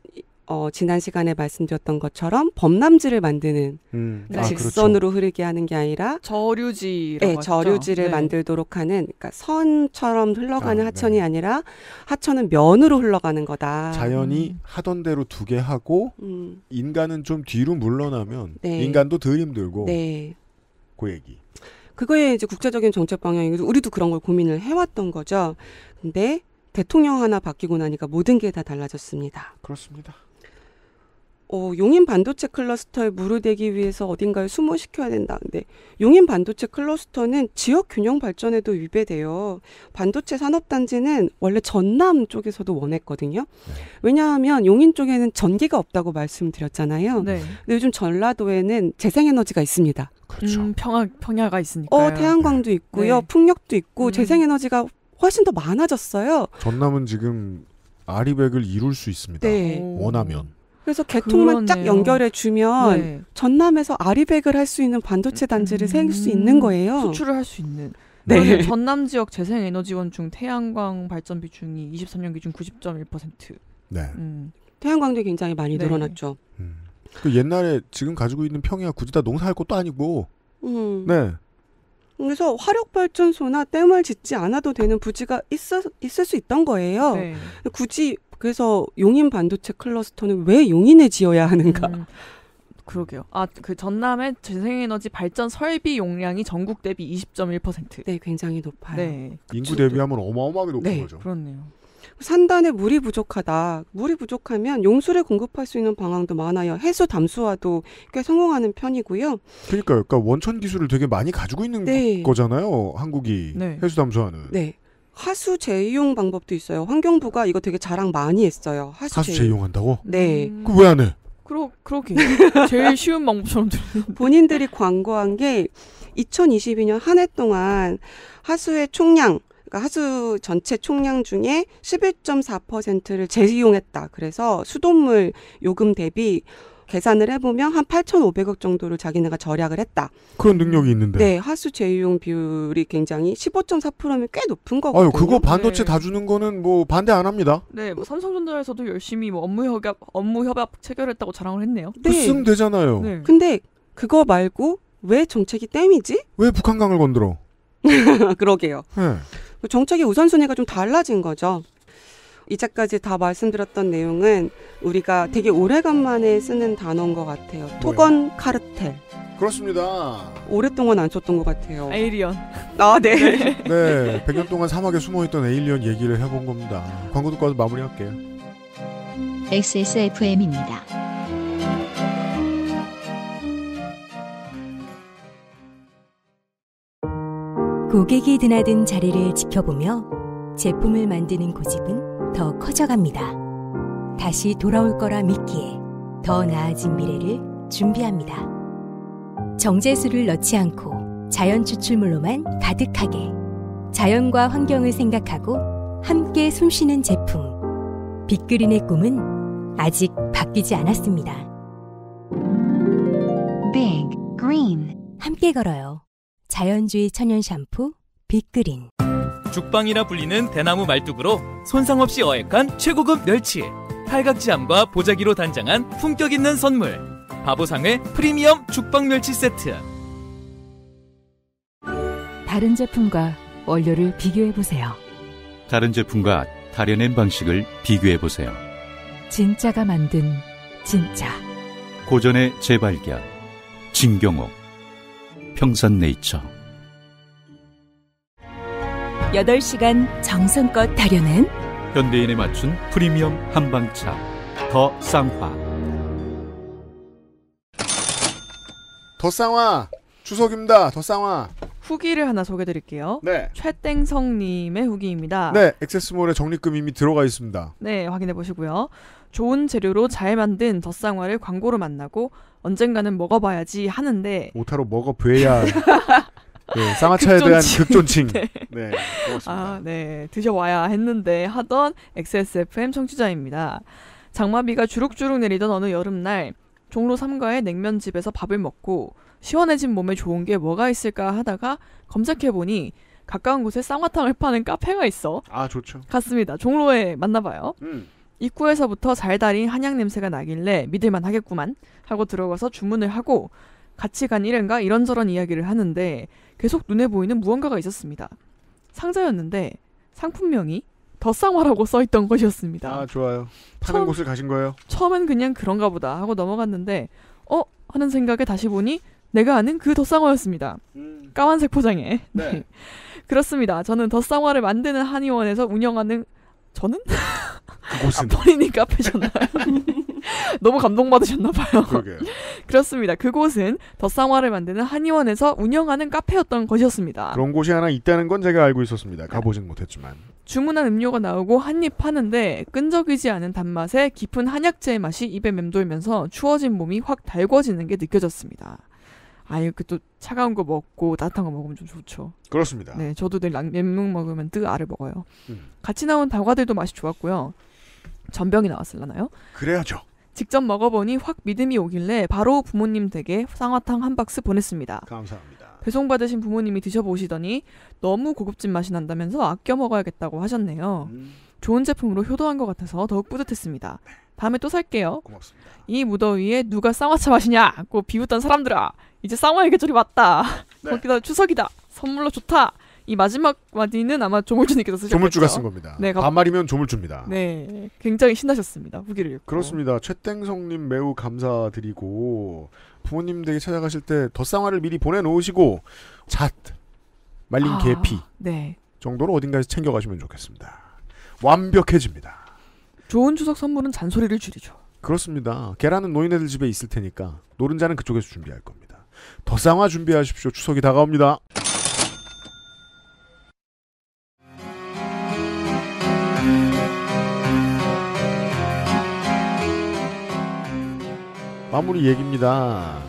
Speaker 3: 어, 지난 시간에 말씀드렸던 것처럼 범람지를 만드는
Speaker 2: 음.
Speaker 3: 그러니까
Speaker 2: 아, 그렇죠.
Speaker 3: 직선으로 흐르게 하는 게 아니라
Speaker 4: 저류지라고
Speaker 3: 네. 저류지를
Speaker 4: 네.
Speaker 3: 만들도록 하는 그러니까 선처럼 흘러가는
Speaker 2: 아,
Speaker 3: 하천이 아니라 하천은 면으로 흘러가는 거다.
Speaker 2: 자연이 하던 대로 두게 하고
Speaker 3: 음.
Speaker 2: 인간은 좀 뒤로 물러나면
Speaker 3: 네.
Speaker 2: 인간도 덜 힘들고
Speaker 3: 네.
Speaker 2: 그 얘기.
Speaker 3: 그거에 이제 국제적인 정책 방향이고 우리도 그런 걸 고민을 해왔던 거죠. 근데 대통령 하나 바뀌고 나니까 모든 게 다 달라졌습니다.
Speaker 2: 그렇습니다.
Speaker 3: 어, 용인 반도체 클러스터에 무르대기 위해서 어딘가에 수모시켜야 된다. 근데 용인 반도체 클러스터는 지역 균형 발전에도 위배돼요. 반도체 산업단지는 원래 전남 쪽에서도 원했거든요. 왜냐하면 용인 쪽에는 전기가 없다고 말씀드렸잖아요.
Speaker 4: 네.
Speaker 3: 근데 요즘 전라도에는 재생에너지가 있습니다.
Speaker 2: 그렇죠.
Speaker 4: 음, 평화 평야가 있으니까.
Speaker 3: 어, 태양광도 있고요.
Speaker 4: 네.
Speaker 3: 풍력도 있고
Speaker 4: 음.
Speaker 3: 재생에너지가 훨씬 더 많아졌어요.
Speaker 2: 전남은 지금 아리백을 이룰 수 있습니다.
Speaker 3: 네.
Speaker 2: 원하면.
Speaker 3: 그래서 개통만 쫙
Speaker 4: 그러네요.
Speaker 3: 연결해 주면
Speaker 4: 네.
Speaker 3: 전남에서 아리백을 할 수 있는 반도체 단지를 세울 수 있는 거예요.
Speaker 4: 음. 수출을 할 수 있는.
Speaker 3: 네.
Speaker 4: 전남 지역 재생 에너지원 중 태양광 발전 비중이 23년 기준 90.1%.
Speaker 2: 네.
Speaker 4: 음.
Speaker 3: 태양광도 굉장히 많이
Speaker 4: 네.
Speaker 3: 늘어났죠.
Speaker 2: 음. 그 옛날에 지금 가지고 있는 평야 굳이 다 농사할 것도 아니고.
Speaker 3: 음.
Speaker 2: 네.
Speaker 3: 그래서 화력 발전소나 댐을 짓지 않아도 되는 부지가 있어, 있을 수 있던 거예요.
Speaker 4: 네.
Speaker 3: 굳이 그래서 용인 반도체 클러스터는 왜 용인에 지어야 하는가?
Speaker 4: 음, 그러게요. 아, 그 전남의 재생에너지 발전 설비 용량이 전국 대비 20.1%.
Speaker 3: 네, 굉장히 높아요.
Speaker 4: 네.
Speaker 2: 인구 대비하면 어마어마하게 높은
Speaker 3: 네.
Speaker 2: 거죠.
Speaker 4: 그렇네요.
Speaker 3: 산단에 물이 부족하다. 물이 부족하면 용수를 공급할 수 있는 방안도 많아요. 해수 담수화도 꽤 성공하는 편이고요.
Speaker 2: 그러니까요. 그러니까 원천 기술을 되게 많이 가지고 있는
Speaker 3: 네.
Speaker 2: 거잖아요. 한국이
Speaker 3: 네.
Speaker 2: 해수 담수하는.
Speaker 3: 네. 하수 재이용 방법도 있어요. 환경부가 이거 되게 자랑 많이 했어요. 하수,
Speaker 2: 하수 재이용한다고?
Speaker 3: 네.
Speaker 2: 그왜 안 해?
Speaker 4: 그러 그러게 제일 쉬운 방법처럼 들리는.
Speaker 3: 본인들이 광고한 게 2022년 한 해 동안 하수의 총량, 그러니까 하수 전체 총량 중에 11.4%를 재이용했다. 그래서 수돗물 요금 대비 계산을 해보면 한 8,500억 정도를 자기네가 절약을 했다.
Speaker 2: 그런 능력이 있는데.
Speaker 3: 네, 하수 재이용 비율이 굉장히 15.4%면 꽤 높은 거거든요.
Speaker 2: 아유, 그거 반도체 다 주는 거는 뭐 반대 안 합니다.
Speaker 4: 네, 뭐 삼성전자에서도 열심히 뭐 업무 협약 업무 협약 체결했다고 자랑을 했네요.
Speaker 2: 그 쓰면 되잖아요.
Speaker 4: 네.
Speaker 3: 근데 그거 말고 왜 정책이 댐이지?
Speaker 2: 왜 북한강을 건드려?
Speaker 3: 그러게요.
Speaker 2: 네.
Speaker 3: 그 정책의 우선순위가 좀 달라진 거죠. 이제까지 다 말씀드렸던 내용은 우리가 되게 오래간만에 쓰는 단어인 것 같아요. 토건 카르텔.
Speaker 2: 그렇습니다.
Speaker 3: 오랫동안 안 썼던 것 같아요.
Speaker 4: 에이리언.
Speaker 3: 아, 네.
Speaker 2: 네, 100년 동안 사막에 숨어있던 에일리언 얘기를 해본 겁니다. 광고 듣고 와서 마무리할게요.
Speaker 5: XSFM입니다.
Speaker 12: 고객이 드나든 자리를 지켜보며 제품을 만드는 고집은 더 커져갑니다. 다시 돌아올 거라 믿기에 더 나아진 미래를 준비합니다. 정제수를 넣지 않고 자연 추출물로만 가득하게 자연과 환경을 생각하고 함께 숨쉬는 제품. 빅그린의 꿈은 아직 바뀌지 않았습니다.
Speaker 5: Big Green
Speaker 12: 함께 걸어요. 자연주의 천연 샴푸 빅그린.
Speaker 11: 죽방이라 불리는 대나무 말뚝으로 손상 없이 어획한 최고급 멸치. 팔각지함과 보자기로 단장한 품격 있는 선물. 바보상회 프리미엄 죽방 멸치 세트.
Speaker 6: 다른 제품과 원료를 비교해 보세요.
Speaker 10: 다른 제품과 다려낸 방식을 비교해 보세요.
Speaker 6: 진짜가 만든 진짜.
Speaker 10: 고전의 재발견. 진경옥. 평산네이처.
Speaker 12: 8시간 정성껏 다려낸
Speaker 10: 현대인에 맞춘 프리미엄 한방차. 더 쌍화.
Speaker 2: 더 쌍화 추석입니다. 더 쌍화.
Speaker 4: 후기를 하나 소개드릴게요.
Speaker 2: 네.
Speaker 4: 최땡성님의 후기입니다.
Speaker 2: 네, 액세스몰에 적립금 이미 들어가 있습니다.
Speaker 4: 네, 확인해 보시고요. 좋은 재료로 잘 만든 덧쌍화를 광고로 만나고 언젠가는 먹어봐야지 하는데
Speaker 2: 오타로 먹어봐야 네, 쌍화차에 대한 극존칭.
Speaker 4: 네.
Speaker 2: 네.
Speaker 4: 아, 네. 드셔와야 했는데 하던 XSFM 청취자입니다. 장마비가 주룩주룩 내리던 어느 여름날 종로 3가의 냉면집에서 밥을 먹고 시원해진 몸에 좋은 게 뭐가 있을까 하다가 검색해보니 가까운 곳에 쌍화탕을 파는 카페가 있어
Speaker 2: 아 좋죠.
Speaker 4: 갔습니다. 종로에 만나봐요.
Speaker 2: 음.
Speaker 4: 입구에서부터 잘 달인 한약 냄새가 나길래 믿을만 하겠구만 하고 들어가서 주문을 하고 같이 간 일행과 이런저런 이야기를 하는데 계속 눈에 보이는 무언가가 있었습니다. 상자였는데 상품명이 덧쌍화라고 써있던 것이었습니다.
Speaker 2: 아 좋아요. 파는
Speaker 4: 처음-
Speaker 2: 곳을 가신 거예요?
Speaker 4: 처음엔 그냥 그런가 보다 하고 넘어갔는데 어? 하는 생각에 다시 보니 내가 아는 그 덧쌍화였습니다. 까만색 포장에.
Speaker 2: 네.
Speaker 4: 그렇습니다. 저는 덧쌍화를 만드는 한의원에서 운영하는 저는?
Speaker 2: 그곳은
Speaker 4: 본인이 카페셨나요? 너무 감동받으셨나봐요.
Speaker 2: 그러게요.
Speaker 4: 그렇습니다. 그곳은 덧쌍화를 만드는 한의원에서 운영하는 카페였던 것이었습니다.
Speaker 2: 그런 곳이 하나 있다는 건 제가 알고 있었습니다. 가보진 못했지만.
Speaker 4: 주문한 음료가 나오고 한입 하는데 끈적이지 않은 단맛에 깊은 한약재의 맛이 입에 맴돌면서 추워진 몸이 확 달궈지는 게 느껴졌습니다. 아유, 그또 차가운 거 먹고 따뜻한 거 먹으면 좀 좋죠.
Speaker 2: 그렇습니다.
Speaker 4: 네, 저도 늘 랑- 냉면 먹으면 뜨아를 먹어요.
Speaker 2: 음.
Speaker 4: 같이 나온 다과들도 맛이 좋았고요. 전병이 나왔을라나요?
Speaker 2: 그래야죠.
Speaker 4: 직접 먹어보니 확 믿음이 오길래 바로 부모님 댁에 쌍화탕 한 박스 보냈습니다.
Speaker 2: 감사합니다.
Speaker 4: 배송 받으신 부모님이 드셔보시더니 너무 고급진 맛이 난다면서 아껴 먹어야겠다고 하셨네요. 좋은 제품으로 효도한 것 같아서 더욱 뿌듯했습니다. 다음에 또 살게요.
Speaker 2: 고맙습니다.
Speaker 4: 이 무더위에 누가 쌍화차 마시냐? 고 비웃던 사람들아. 이제 쌍화의 계절이 왔다.
Speaker 2: 네.
Speaker 4: 거기다 추석이다. 선물로 좋다. 이 마지막 마디는 아마 조물주님께서 쓰셨겠죠.
Speaker 2: 조물주가 쓴 겁니다.
Speaker 4: 네, 가-
Speaker 2: 반말이면 조물주입니다.
Speaker 4: 네, 굉장히 신나셨습니다. 후기를 읽고.
Speaker 2: 그렇습니다. 최땡성님 매우 감사드리고 부모님 댁에 찾아가실 때 덧상화를 미리 보내놓으시고 잣 말린
Speaker 4: 아,
Speaker 2: 계피
Speaker 4: 네.
Speaker 2: 정도로 어딘가에서 챙겨가시면 좋겠습니다. 완벽해집니다.
Speaker 4: 좋은 추석 선물은 잔소리를 줄이죠.
Speaker 2: 그렇습니다. 계란은 노인네들 집에 있을 테니까 노른자는 그쪽에서 준비할 겁니다. 덧상화 준비하십시오. 추석이 다가옵니다. 마무리 얘기입니다.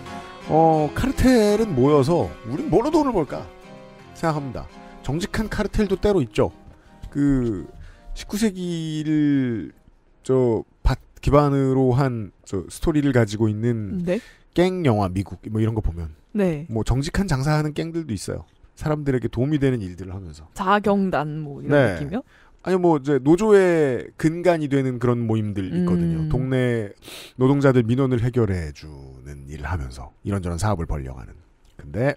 Speaker 2: 어, 카르텔은 모여서 우린 뭐로 돈을 벌까 생각합니다. 정직한 카르텔도 때로 있죠. 그 19세기를 저밭 기반으로 한 저 스토리를 가지고 있는
Speaker 4: 네.
Speaker 2: 갱 영화 미국 뭐 이런 거 보면
Speaker 4: 네.
Speaker 2: 뭐 정직한 장사하는 갱들도 있어요. 사람들에게 도움이 되는 일들을 하면서.
Speaker 4: 자경단 뭐 이런
Speaker 2: 네.
Speaker 4: 느낌이요?
Speaker 2: 아니 뭐 이제 노조의 근간이 되는 그런 모임들 있거든요.
Speaker 4: 음.
Speaker 2: 동네 노동자들 민원을 해결해 주는 일을 하면서 이런저런 사업을 벌려가는. 근데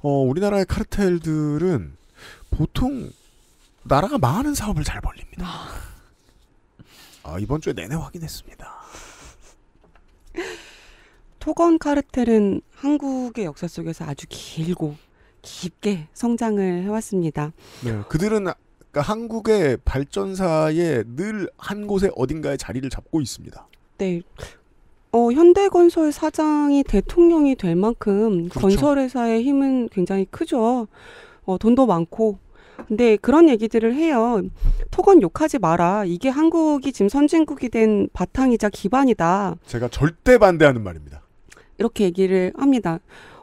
Speaker 2: 어 우리나라의 카르텔들은 보통 나라가 망하는 사업을 잘 벌립니다. 아, 이번 주에 내내 확인했습니다.
Speaker 3: 토건 카르텔은 한국의 역사 속에서 아주 길고 깊게 성장을 해왔습니다.
Speaker 2: 네, 그들은 아- 그러니까 한국의 발전사에 늘 한 곳에 어딘가에 자리를 잡고 있습니다.
Speaker 3: 네. 어, 현대건설 사장이 대통령이 될 만큼
Speaker 2: 그렇죠.
Speaker 3: 건설회사의 힘은 굉장히 크죠. 어, 돈도 많고. 근데 그런 얘기들을 해요. 토건 욕하지 마라. 이게 한국이 지금 선진국이 된 바탕이자 기반이다.
Speaker 2: 제가 절대 반대하는 말입니다.
Speaker 3: 이렇게 얘기를 합니다.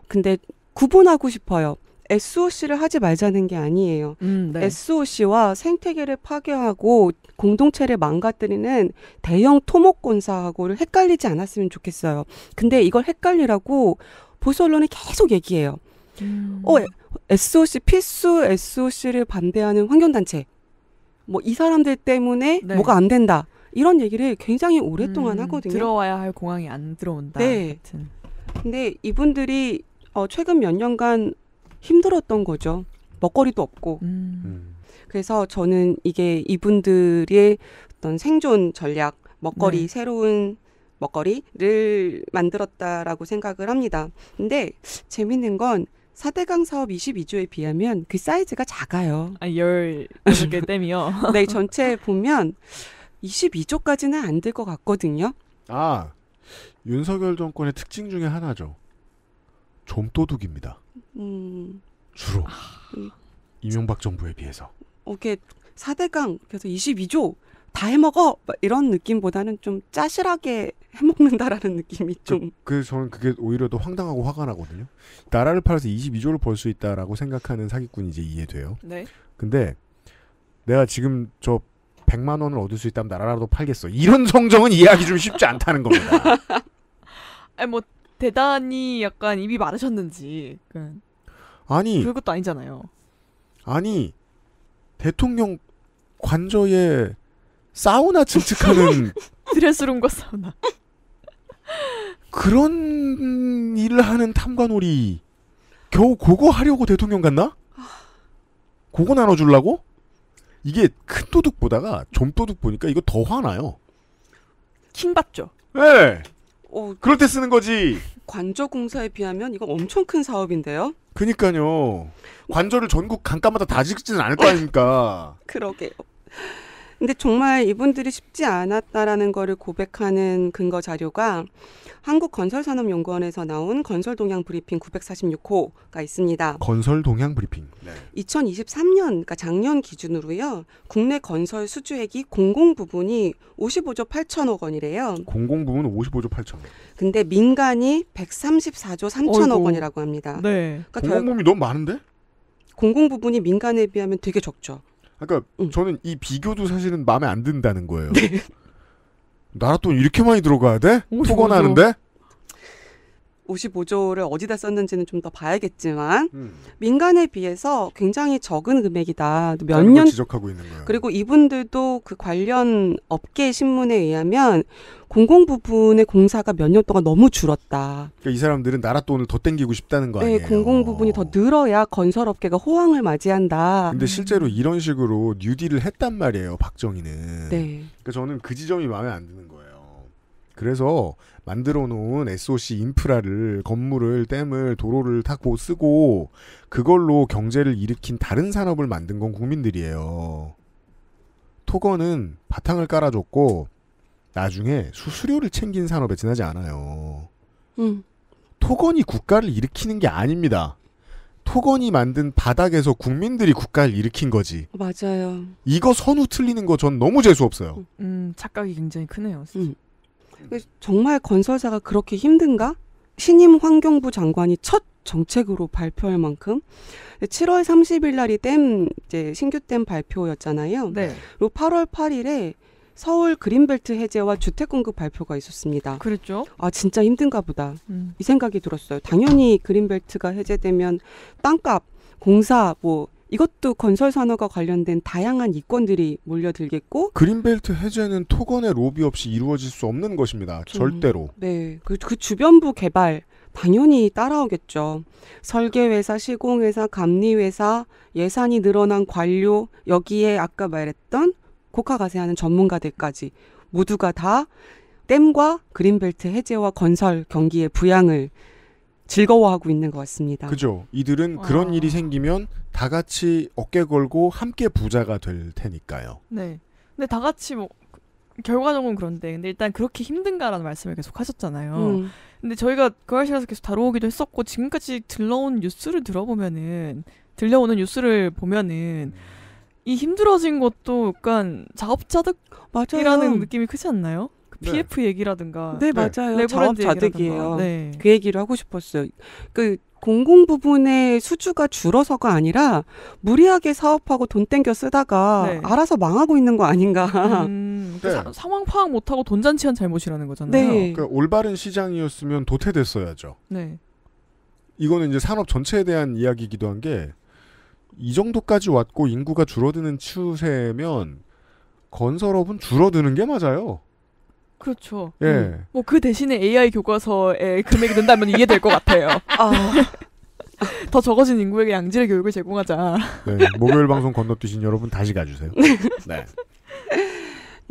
Speaker 3: 근데 구분하고 싶어요. SOC를 하지 말자는 게 아니에요.
Speaker 4: 음, 네.
Speaker 3: SOC와 생태계를 파괴하고 공동체를 망가뜨리는 대형 토목건사하고를 헷갈리지 않았으면 좋겠어요. 근데 이걸 헷갈리라고 보수 언론이 계속 얘기해요.
Speaker 4: 음.
Speaker 3: 어, SOC 필수 SOC를 반대하는 환경단체. 뭐 이 사람들 때문에
Speaker 4: 네.
Speaker 3: 뭐가 안 된다. 이런 얘기를 굉장히 오랫동안
Speaker 4: 음,
Speaker 3: 하거든요.
Speaker 4: 들어와야 할 공항이 안 들어온다.
Speaker 3: 네.
Speaker 4: 같은.
Speaker 3: 근데 이분들이 어, 최근 몇 년간 힘들었던 거죠. 먹거리도 없고.
Speaker 4: 음.
Speaker 3: 그래서 저는 이게 이분들의 어떤 생존 전략, 먹거리,
Speaker 4: 네.
Speaker 3: 새로운 먹거리를 만들었다라고 생각을 합니다. 근데 재밌는 건 4대강 사업 22조에 비하면 그 사이즈가 작아요.
Speaker 4: 아, 열 여덟 개 댐이요.
Speaker 3: 네, 전체 보면 22조까지는 안 될 것 같거든요.
Speaker 2: 아, 윤석열 정권의 특징 중에 하나죠. 좀도둑입니다.
Speaker 3: 음,
Speaker 2: 주로.
Speaker 3: 음.
Speaker 2: 이명박 정부에 비해서.
Speaker 3: 어, 이게 4대강 그래서 22조 다 해먹어 막 이런 느낌보다는 좀 짜실하게 해먹는다라는 느낌이
Speaker 2: 좀그 저는 그게 오히려 더 황당하고 화가 나거든요. 나라를 팔아서 22조를 벌 수 있다라고 생각하는 사기꾼이 이제 이해돼요.
Speaker 4: 네.
Speaker 2: 근데 내가 지금 저 100만 원을 얻을 수 있다면 나라라도 팔겠어. 이런 성정은 이해하기 좀 쉽지 않다는 겁니다.
Speaker 4: 아니 뭐 대단히 약간 입이 마르셨는지. 그
Speaker 2: 아니,
Speaker 4: 그럴 것도 아니잖아요.
Speaker 2: 아니 대통령 관저에 사우나 증축하는
Speaker 4: 드레스룸과 사우나.
Speaker 2: 그런 일을 하는 탐관오리 겨우 그거 하려고 대통령 갔나? 그거 나눠주려고? 이게 큰 도둑 보다가 좀 도둑 보니까 이거 더 화나요.
Speaker 4: 킹 받죠.
Speaker 2: 네.
Speaker 3: 어,
Speaker 2: 그럴 때 쓰는 거지.
Speaker 3: 관저공사에 비하면 이건 엄청 큰 사업인데요.
Speaker 2: 그니까요. 관절을 전국 강가마다 다 짓지는 않을 거 아닙니까?
Speaker 3: 그러게요. 근데 정말 이분들이 쉽지 않았다라는 거를 고백하는 근거 자료가 한국건설산업연구원에서 나온 건설동향 브리핑 946호가 있습니다.
Speaker 2: 건설 동향 브리핑. 네.
Speaker 3: 2023년, 그러니까 작년 기준으로요, 국내 건설 수주액이 공공 부분이 55조 8천억 원이래요.
Speaker 2: 공공 부문 55조 8천 원.
Speaker 3: 근데 민간이 134조 3천억
Speaker 4: 어이구.
Speaker 3: 원이라고 합니다.
Speaker 4: 네.
Speaker 3: 그러니까
Speaker 2: 공공 부문이 너무 많은데?
Speaker 3: 공공 부분이 민간에 비하면 되게 적죠.
Speaker 2: 그러니까
Speaker 3: 음.
Speaker 2: 저는 이 비교도 사실은 마음에 안 든다는 거예요. 나라 돈 이렇게 많이 들어가야 돼?
Speaker 4: 오,
Speaker 2: 토건하는데?
Speaker 3: 55조를 어디다 썼는지는 좀 더 봐야겠지만
Speaker 2: 음.
Speaker 3: 민간에 비해서 굉장히 적은 금액이다. 몇 년
Speaker 2: 지적하고 있는 거예요.
Speaker 3: 그리고 이분들도 그 관련 업계 신문에 의하면 공공 부분의 공사가 몇 년 동안 너무 줄었다.
Speaker 2: 그러니까 이 사람들은 나라 돈을 더 땡기고 싶다는 거
Speaker 3: 네,
Speaker 2: 아니에요.
Speaker 3: 공공 부분이 더 늘어야 건설 업계가 호황을 맞이한다.
Speaker 2: 근데 실제로 이런 식으로 뉴딜을 했단 말이에요, 박정희는.
Speaker 3: 네.
Speaker 2: 그러니까 저는 그 지점이 마음에 안 드는 거예요. 그래서 만들어 놓은 SOC 인프라를 건물을 댐을 도로를 타고 쓰고 그걸로 경제를 일으킨 다른 산업을 만든 건 국민들이에요. 토건은 바탕을 깔아줬고 나중에 수수료를 챙긴 산업에 지나지 않아요.
Speaker 3: 음.
Speaker 2: 토건이 국가를 일으키는 게 아닙니다. 토건이 만든 바닥에서 국민들이 국가를 일으킨 거지.
Speaker 3: 맞아요.
Speaker 2: 이거 선우 틀리는 거 전 너무 재수 없어요.
Speaker 4: 음, 착각이 굉장히 크네요.
Speaker 3: 음. 정말 건설사가 그렇게 힘든가? 신임 환경부 장관이 첫 정책으로 발표할 만큼 7월 30일 날이 댐 이제 신규 댐 발표였잖아요.
Speaker 4: 네.
Speaker 3: 그리고 8월 8일에 서울 그린벨트 해제와 주택 공급 발표가 있었습니다.
Speaker 4: 그랬죠?
Speaker 3: 아 진짜 힘든가 보다.
Speaker 4: 음.
Speaker 3: 이 생각이 들었어요. 당연히 그린벨트가 해제되면 땅값, 공사 뭐 이것도 건설 산업과 관련된 다양한 이권들이 몰려들겠고
Speaker 2: 그린벨트 해제는 토건의 로비 없이 이루어질 수 없는 것입니다. 절대로.
Speaker 3: 네, 그, 그 주변부 개발 당연히 따라오겠죠. 설계회사, 시공회사, 감리회사, 예산이 늘어난 관료, 여기에 아까 말했던 고가가세하는 전문가들까지 모두가 다 댐과 그린벨트 해제와 건설 경기의 부양을 즐거워하고 있는 것 같습니다.
Speaker 2: 그죠. 이들은 그런 일이 생기면 다 같이 어깨 걸고 함께 부자가 될 테니까요.
Speaker 4: 네. 근데 다 같이 뭐 결과적으로 그런데 근데 일단 그렇게 힘든가라는 말씀을 계속 하셨잖아요.
Speaker 3: 음.
Speaker 4: 근데 저희가 그알싫에서 계속 다루기도 했었고 지금까지 들러온 뉴스를 들어보면은 들려오는 뉴스를 보면은 이 힘들어진 것도 약간 자업자득이라는
Speaker 3: 맞아요.
Speaker 4: 느낌이 크지 않나요? 그
Speaker 3: 네.
Speaker 4: PF 얘기라든가
Speaker 3: 네, 맞아요.
Speaker 4: 레고랜드
Speaker 3: 자업자득이에요.
Speaker 4: 네.
Speaker 3: 그 얘기를 하고 싶었어요. 그 공공 부분의 수주가 줄어서가 아니라 무리하게 사업하고 돈 땡겨 쓰다가
Speaker 4: 네.
Speaker 3: 알아서 망하고 있는 거 아닌가.
Speaker 4: 음,
Speaker 2: 네.
Speaker 4: 사- 상황 파악 못하고 돈 잔치한 잘못이라는 거잖아요.
Speaker 3: 네.
Speaker 2: 그러니까 올바른 시장이었으면 도태됐어야죠.
Speaker 4: 네.
Speaker 2: 이거는 이제 산업 전체에 대한 이야기이기도 한 게 이 정도까지 왔고 인구가 줄어드는 추세면 건설업은 줄어드는 게 맞아요.
Speaker 4: 그렇죠.
Speaker 2: 예.
Speaker 4: 뭐그 대신에 AI 교과서에 금액이 든다면 이해될 것 같아요. 더 적어진 인구에게 양질의 교육을 제공하자.
Speaker 2: 네, 목요일 방송 건너뛰신 여러분 다시 가주세요. 네.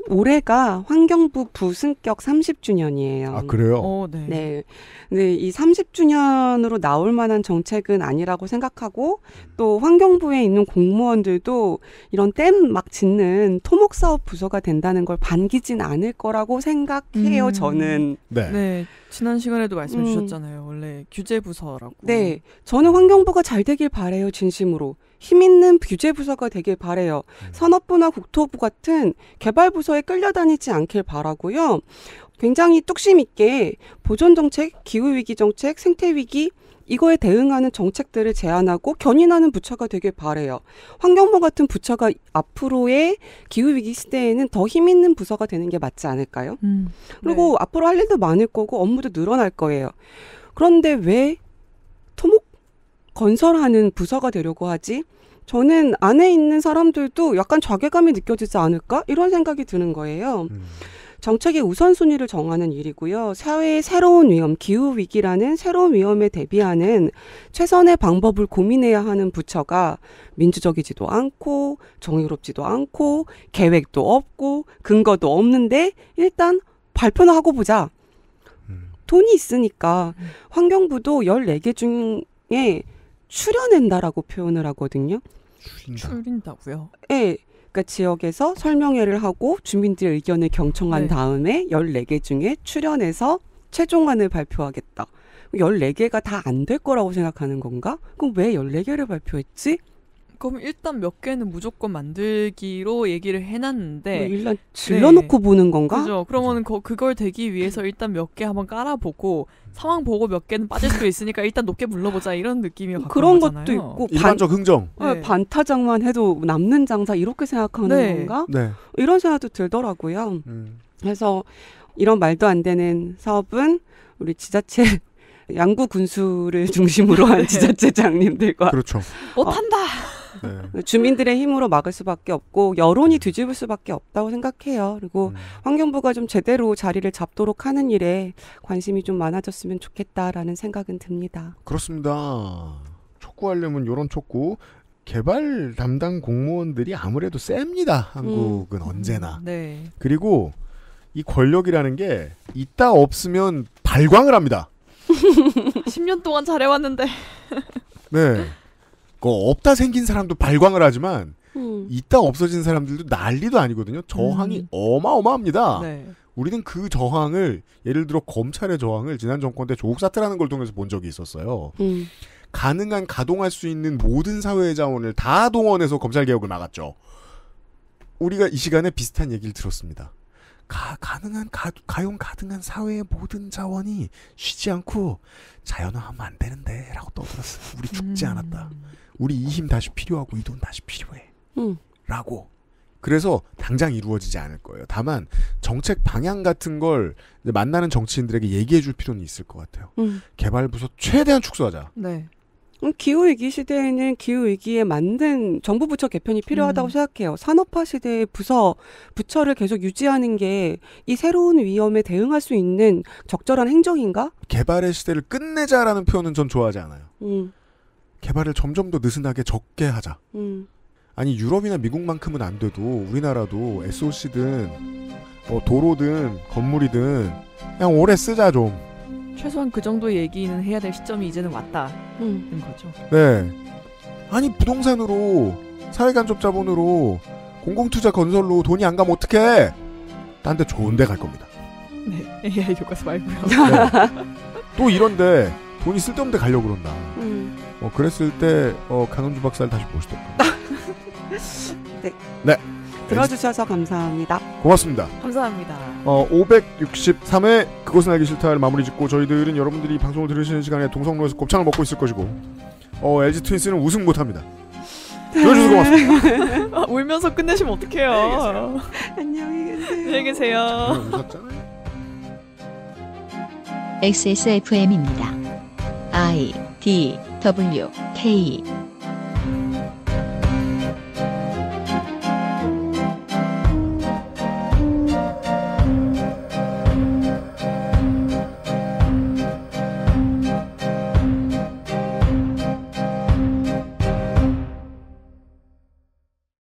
Speaker 3: 올해가 환경부 부승격 30주년이에요.
Speaker 2: 아 그래요?
Speaker 4: 어, 네.
Speaker 3: 네. 근데 이 30주년으로 나올 만한 정책은 아니라고 생각하고 또 환경부에 있는 공무원들도 이런 댐 막 짓는 토목 사업 부서가 된다는 걸 반기진 않을 거라고 생각해요.
Speaker 4: 음.
Speaker 3: 저는.
Speaker 4: 네. 지난 시간에도 말씀해
Speaker 3: 음.
Speaker 4: 주셨잖아요. 원래 규제 부서라고.
Speaker 3: 네. 저는 환경부가 잘 되길 바래요. 진심으로. 힘 있는 규제 부서가 되길 바래요. 산업부나 국토부 같은 개발 부서에 끌려다니지 않길 바라고요. 굉장히 뚝심 있게 보존 정책, 기후 위기 정책, 생태 위기 이거에 대응하는 정책들을 제안하고 견인하는 부처가 되길 바래요. 환경부 같은 부처가 앞으로의 기후 위기 시대에는 더 힘 있는 부서가 되는 게 맞지 않을까요?
Speaker 4: 음.
Speaker 3: 그리고 앞으로 할 일도 많을 거고 업무도 늘어날 거예요. 그런데 왜 토목 건설하는 부서가 되려고 하지? 저는 안에 있는 사람들도 약간 자괴감이 느껴지지 않을까? 이런 생각이 드는 거예요. 정책의 우선순위를 정하는 일이고요. 사회의 새로운 위험, 기후위기라는 새로운 위험에 대비하는 최선의 방법을 고민해야 하는 부처가 민주적이지도 않고, 정의롭지도 않고, 계획도 없고, 근거도 없는데, 일단 발표나 하고 보자. 돈이 있으니까, 환경부도 14개 중에 추려낸다라고 표현을 하거든요.
Speaker 4: 줄인다고요.
Speaker 3: 예. 그러니까 지역에서 설명회를 하고 주민들의 의견을 경청한
Speaker 4: 네.
Speaker 3: 다음에 14개 중에 추려내서 최종안을 발표하겠다. 14개가 다 안 될 거라고 생각하는 건가? 그럼 왜 14개를 발표했지?
Speaker 4: 그럼 일단 몇 개는 무조건 만들기로 얘기를 해놨는데
Speaker 3: 뭐 일단 질러놓고 보는 건가?
Speaker 4: 그죠. 그러면 그, 그걸 되기 위해서 일단 몇 개 한번 깔아보고 상황 보고 몇 개는 빠질 수도 있으니까 일단 높게 불러보자 이런 느낌이 가까운
Speaker 3: 그런
Speaker 4: 거잖아요.
Speaker 3: 것도 있고
Speaker 2: 일반적 흥정.
Speaker 3: 어,
Speaker 4: 네.
Speaker 3: 반타작만 해도 남는 장사 이렇게 생각하는
Speaker 4: 네.
Speaker 3: 건가?
Speaker 2: 네.
Speaker 3: 이런 생각도 들더라고요.
Speaker 2: 음.
Speaker 3: 그래서 이런 말도 안 되는 사업은 우리 지자체 양구 군수를 중심으로 한 지자체장님들과
Speaker 2: 그렇죠.
Speaker 4: 못한다.
Speaker 2: 네.
Speaker 3: 주민들의 힘으로 막을 수밖에 없고 여론이 뒤집을 수밖에 없다고 생각해요. 그리고
Speaker 2: 음.
Speaker 3: 환경부가 좀 제대로 자리를 잡도록 하는 일에 관심이 좀 많아졌으면 좋겠다라는 생각은 듭니다.
Speaker 2: 그렇습니다. 촉구하려면 요런 촉구 개발 담당 공무원들이 아무래도 셉니다. 한국은 언제나.
Speaker 4: 네.
Speaker 2: 그리고 이 권력이라는 게 있다 없으면 발광을 합니다.
Speaker 4: 10년 동안 잘해왔는데.
Speaker 2: 네. 그 없다 생긴 사람도 발광을 하지만
Speaker 3: 음.
Speaker 2: 있다 없어진 사람들도 난리도 아니거든요. 저항이
Speaker 4: 음.
Speaker 2: 어마어마합니다.
Speaker 4: 네.
Speaker 2: 우리는 그 저항을 예를 들어 검찰의 저항을 지난 정권 때 조국 사태라는 걸 통해서 본 적이 있었어요.
Speaker 3: 음.
Speaker 2: 가능한 가동할 수 있는 모든 사회의 자원을 다 동원해서 검찰 개혁을 막았죠. 우리가 이 시간에 비슷한 얘기를 들었습니다. 가, 가능한 가, 가용 가능한 사회의 모든 자원이 쉬지 않고 자연화하면 안 되는데라고 떠들었어요. 우리 죽지
Speaker 4: 음.
Speaker 2: 않았다. 우리 이 힘 다시 필요하고 이 돈 다시 필요해.
Speaker 3: 음.
Speaker 2: 라고. 그래서 당장 이루어지지 않을 거예요. 다만 정책 방향 같은 걸 이제 만나는 정치인들에게 얘기해 줄 필요는 있을 것 같아요.
Speaker 3: 음.
Speaker 2: 개발 부서 최대한 축소하자.
Speaker 4: 네.
Speaker 3: 음, 기후 위기 시대에는 기후 위기에 맞는 정부 부처 개편이 필요하다고
Speaker 4: 음.
Speaker 3: 생각해요. 산업화 시대의 부서, 부처를 계속 유지하는 게 이 새로운 위험에 대응할 수 있는 적절한 행정인가?
Speaker 2: 개발의 시대를 끝내자라는 표현은 전 좋아하지 않아요.
Speaker 3: 음,
Speaker 2: 개발을 점점 더 느슨하게 적게 하자.
Speaker 3: 음,
Speaker 2: 아니 유럽이나 미국만큼은 안 돼도 우리나라도 SOC든 뭐 도로든 건물이든 그냥 오래 쓰자 좀.
Speaker 4: 최소한 그 정도 얘기는 해야 될 시점이 이제는 왔다는
Speaker 3: 음.
Speaker 4: 거죠.
Speaker 2: 네. 아니 부동산으로 사회간접 자본으로 공공투자 건설로 돈이 안 가면 어떡해? 딴 데 좋은 데 갈 겁니다.
Speaker 4: 네. AI 교과서 말고요.
Speaker 2: 네. 또 이런데 돈이 쓸데없는 데 가려고 그런다.
Speaker 3: 음.
Speaker 2: 어, 그랬을 때 어, 강은주 박사를 다시 보시던가.
Speaker 3: 네.
Speaker 2: 네.
Speaker 3: 들어주셔서 감사합니다.
Speaker 2: 고맙습니다.
Speaker 4: 감사합니다.
Speaker 2: 어, 563회 그것은 알기 싫다를 마무리 짓고 저희들은 여러분들이 방송을 들으시는 시간에 동성로에서 곱창을 먹고 있을 것이고 어, LG 트윈스는 우승 못합니다. 들어주셔서 고맙습니다.
Speaker 4: 아, 울면서 끝내시면 어떡해요.
Speaker 3: 안녕히 계세요.
Speaker 4: 안녕히 계세요.
Speaker 2: 웃었잖아요.
Speaker 13: XSFM입니다. I D W K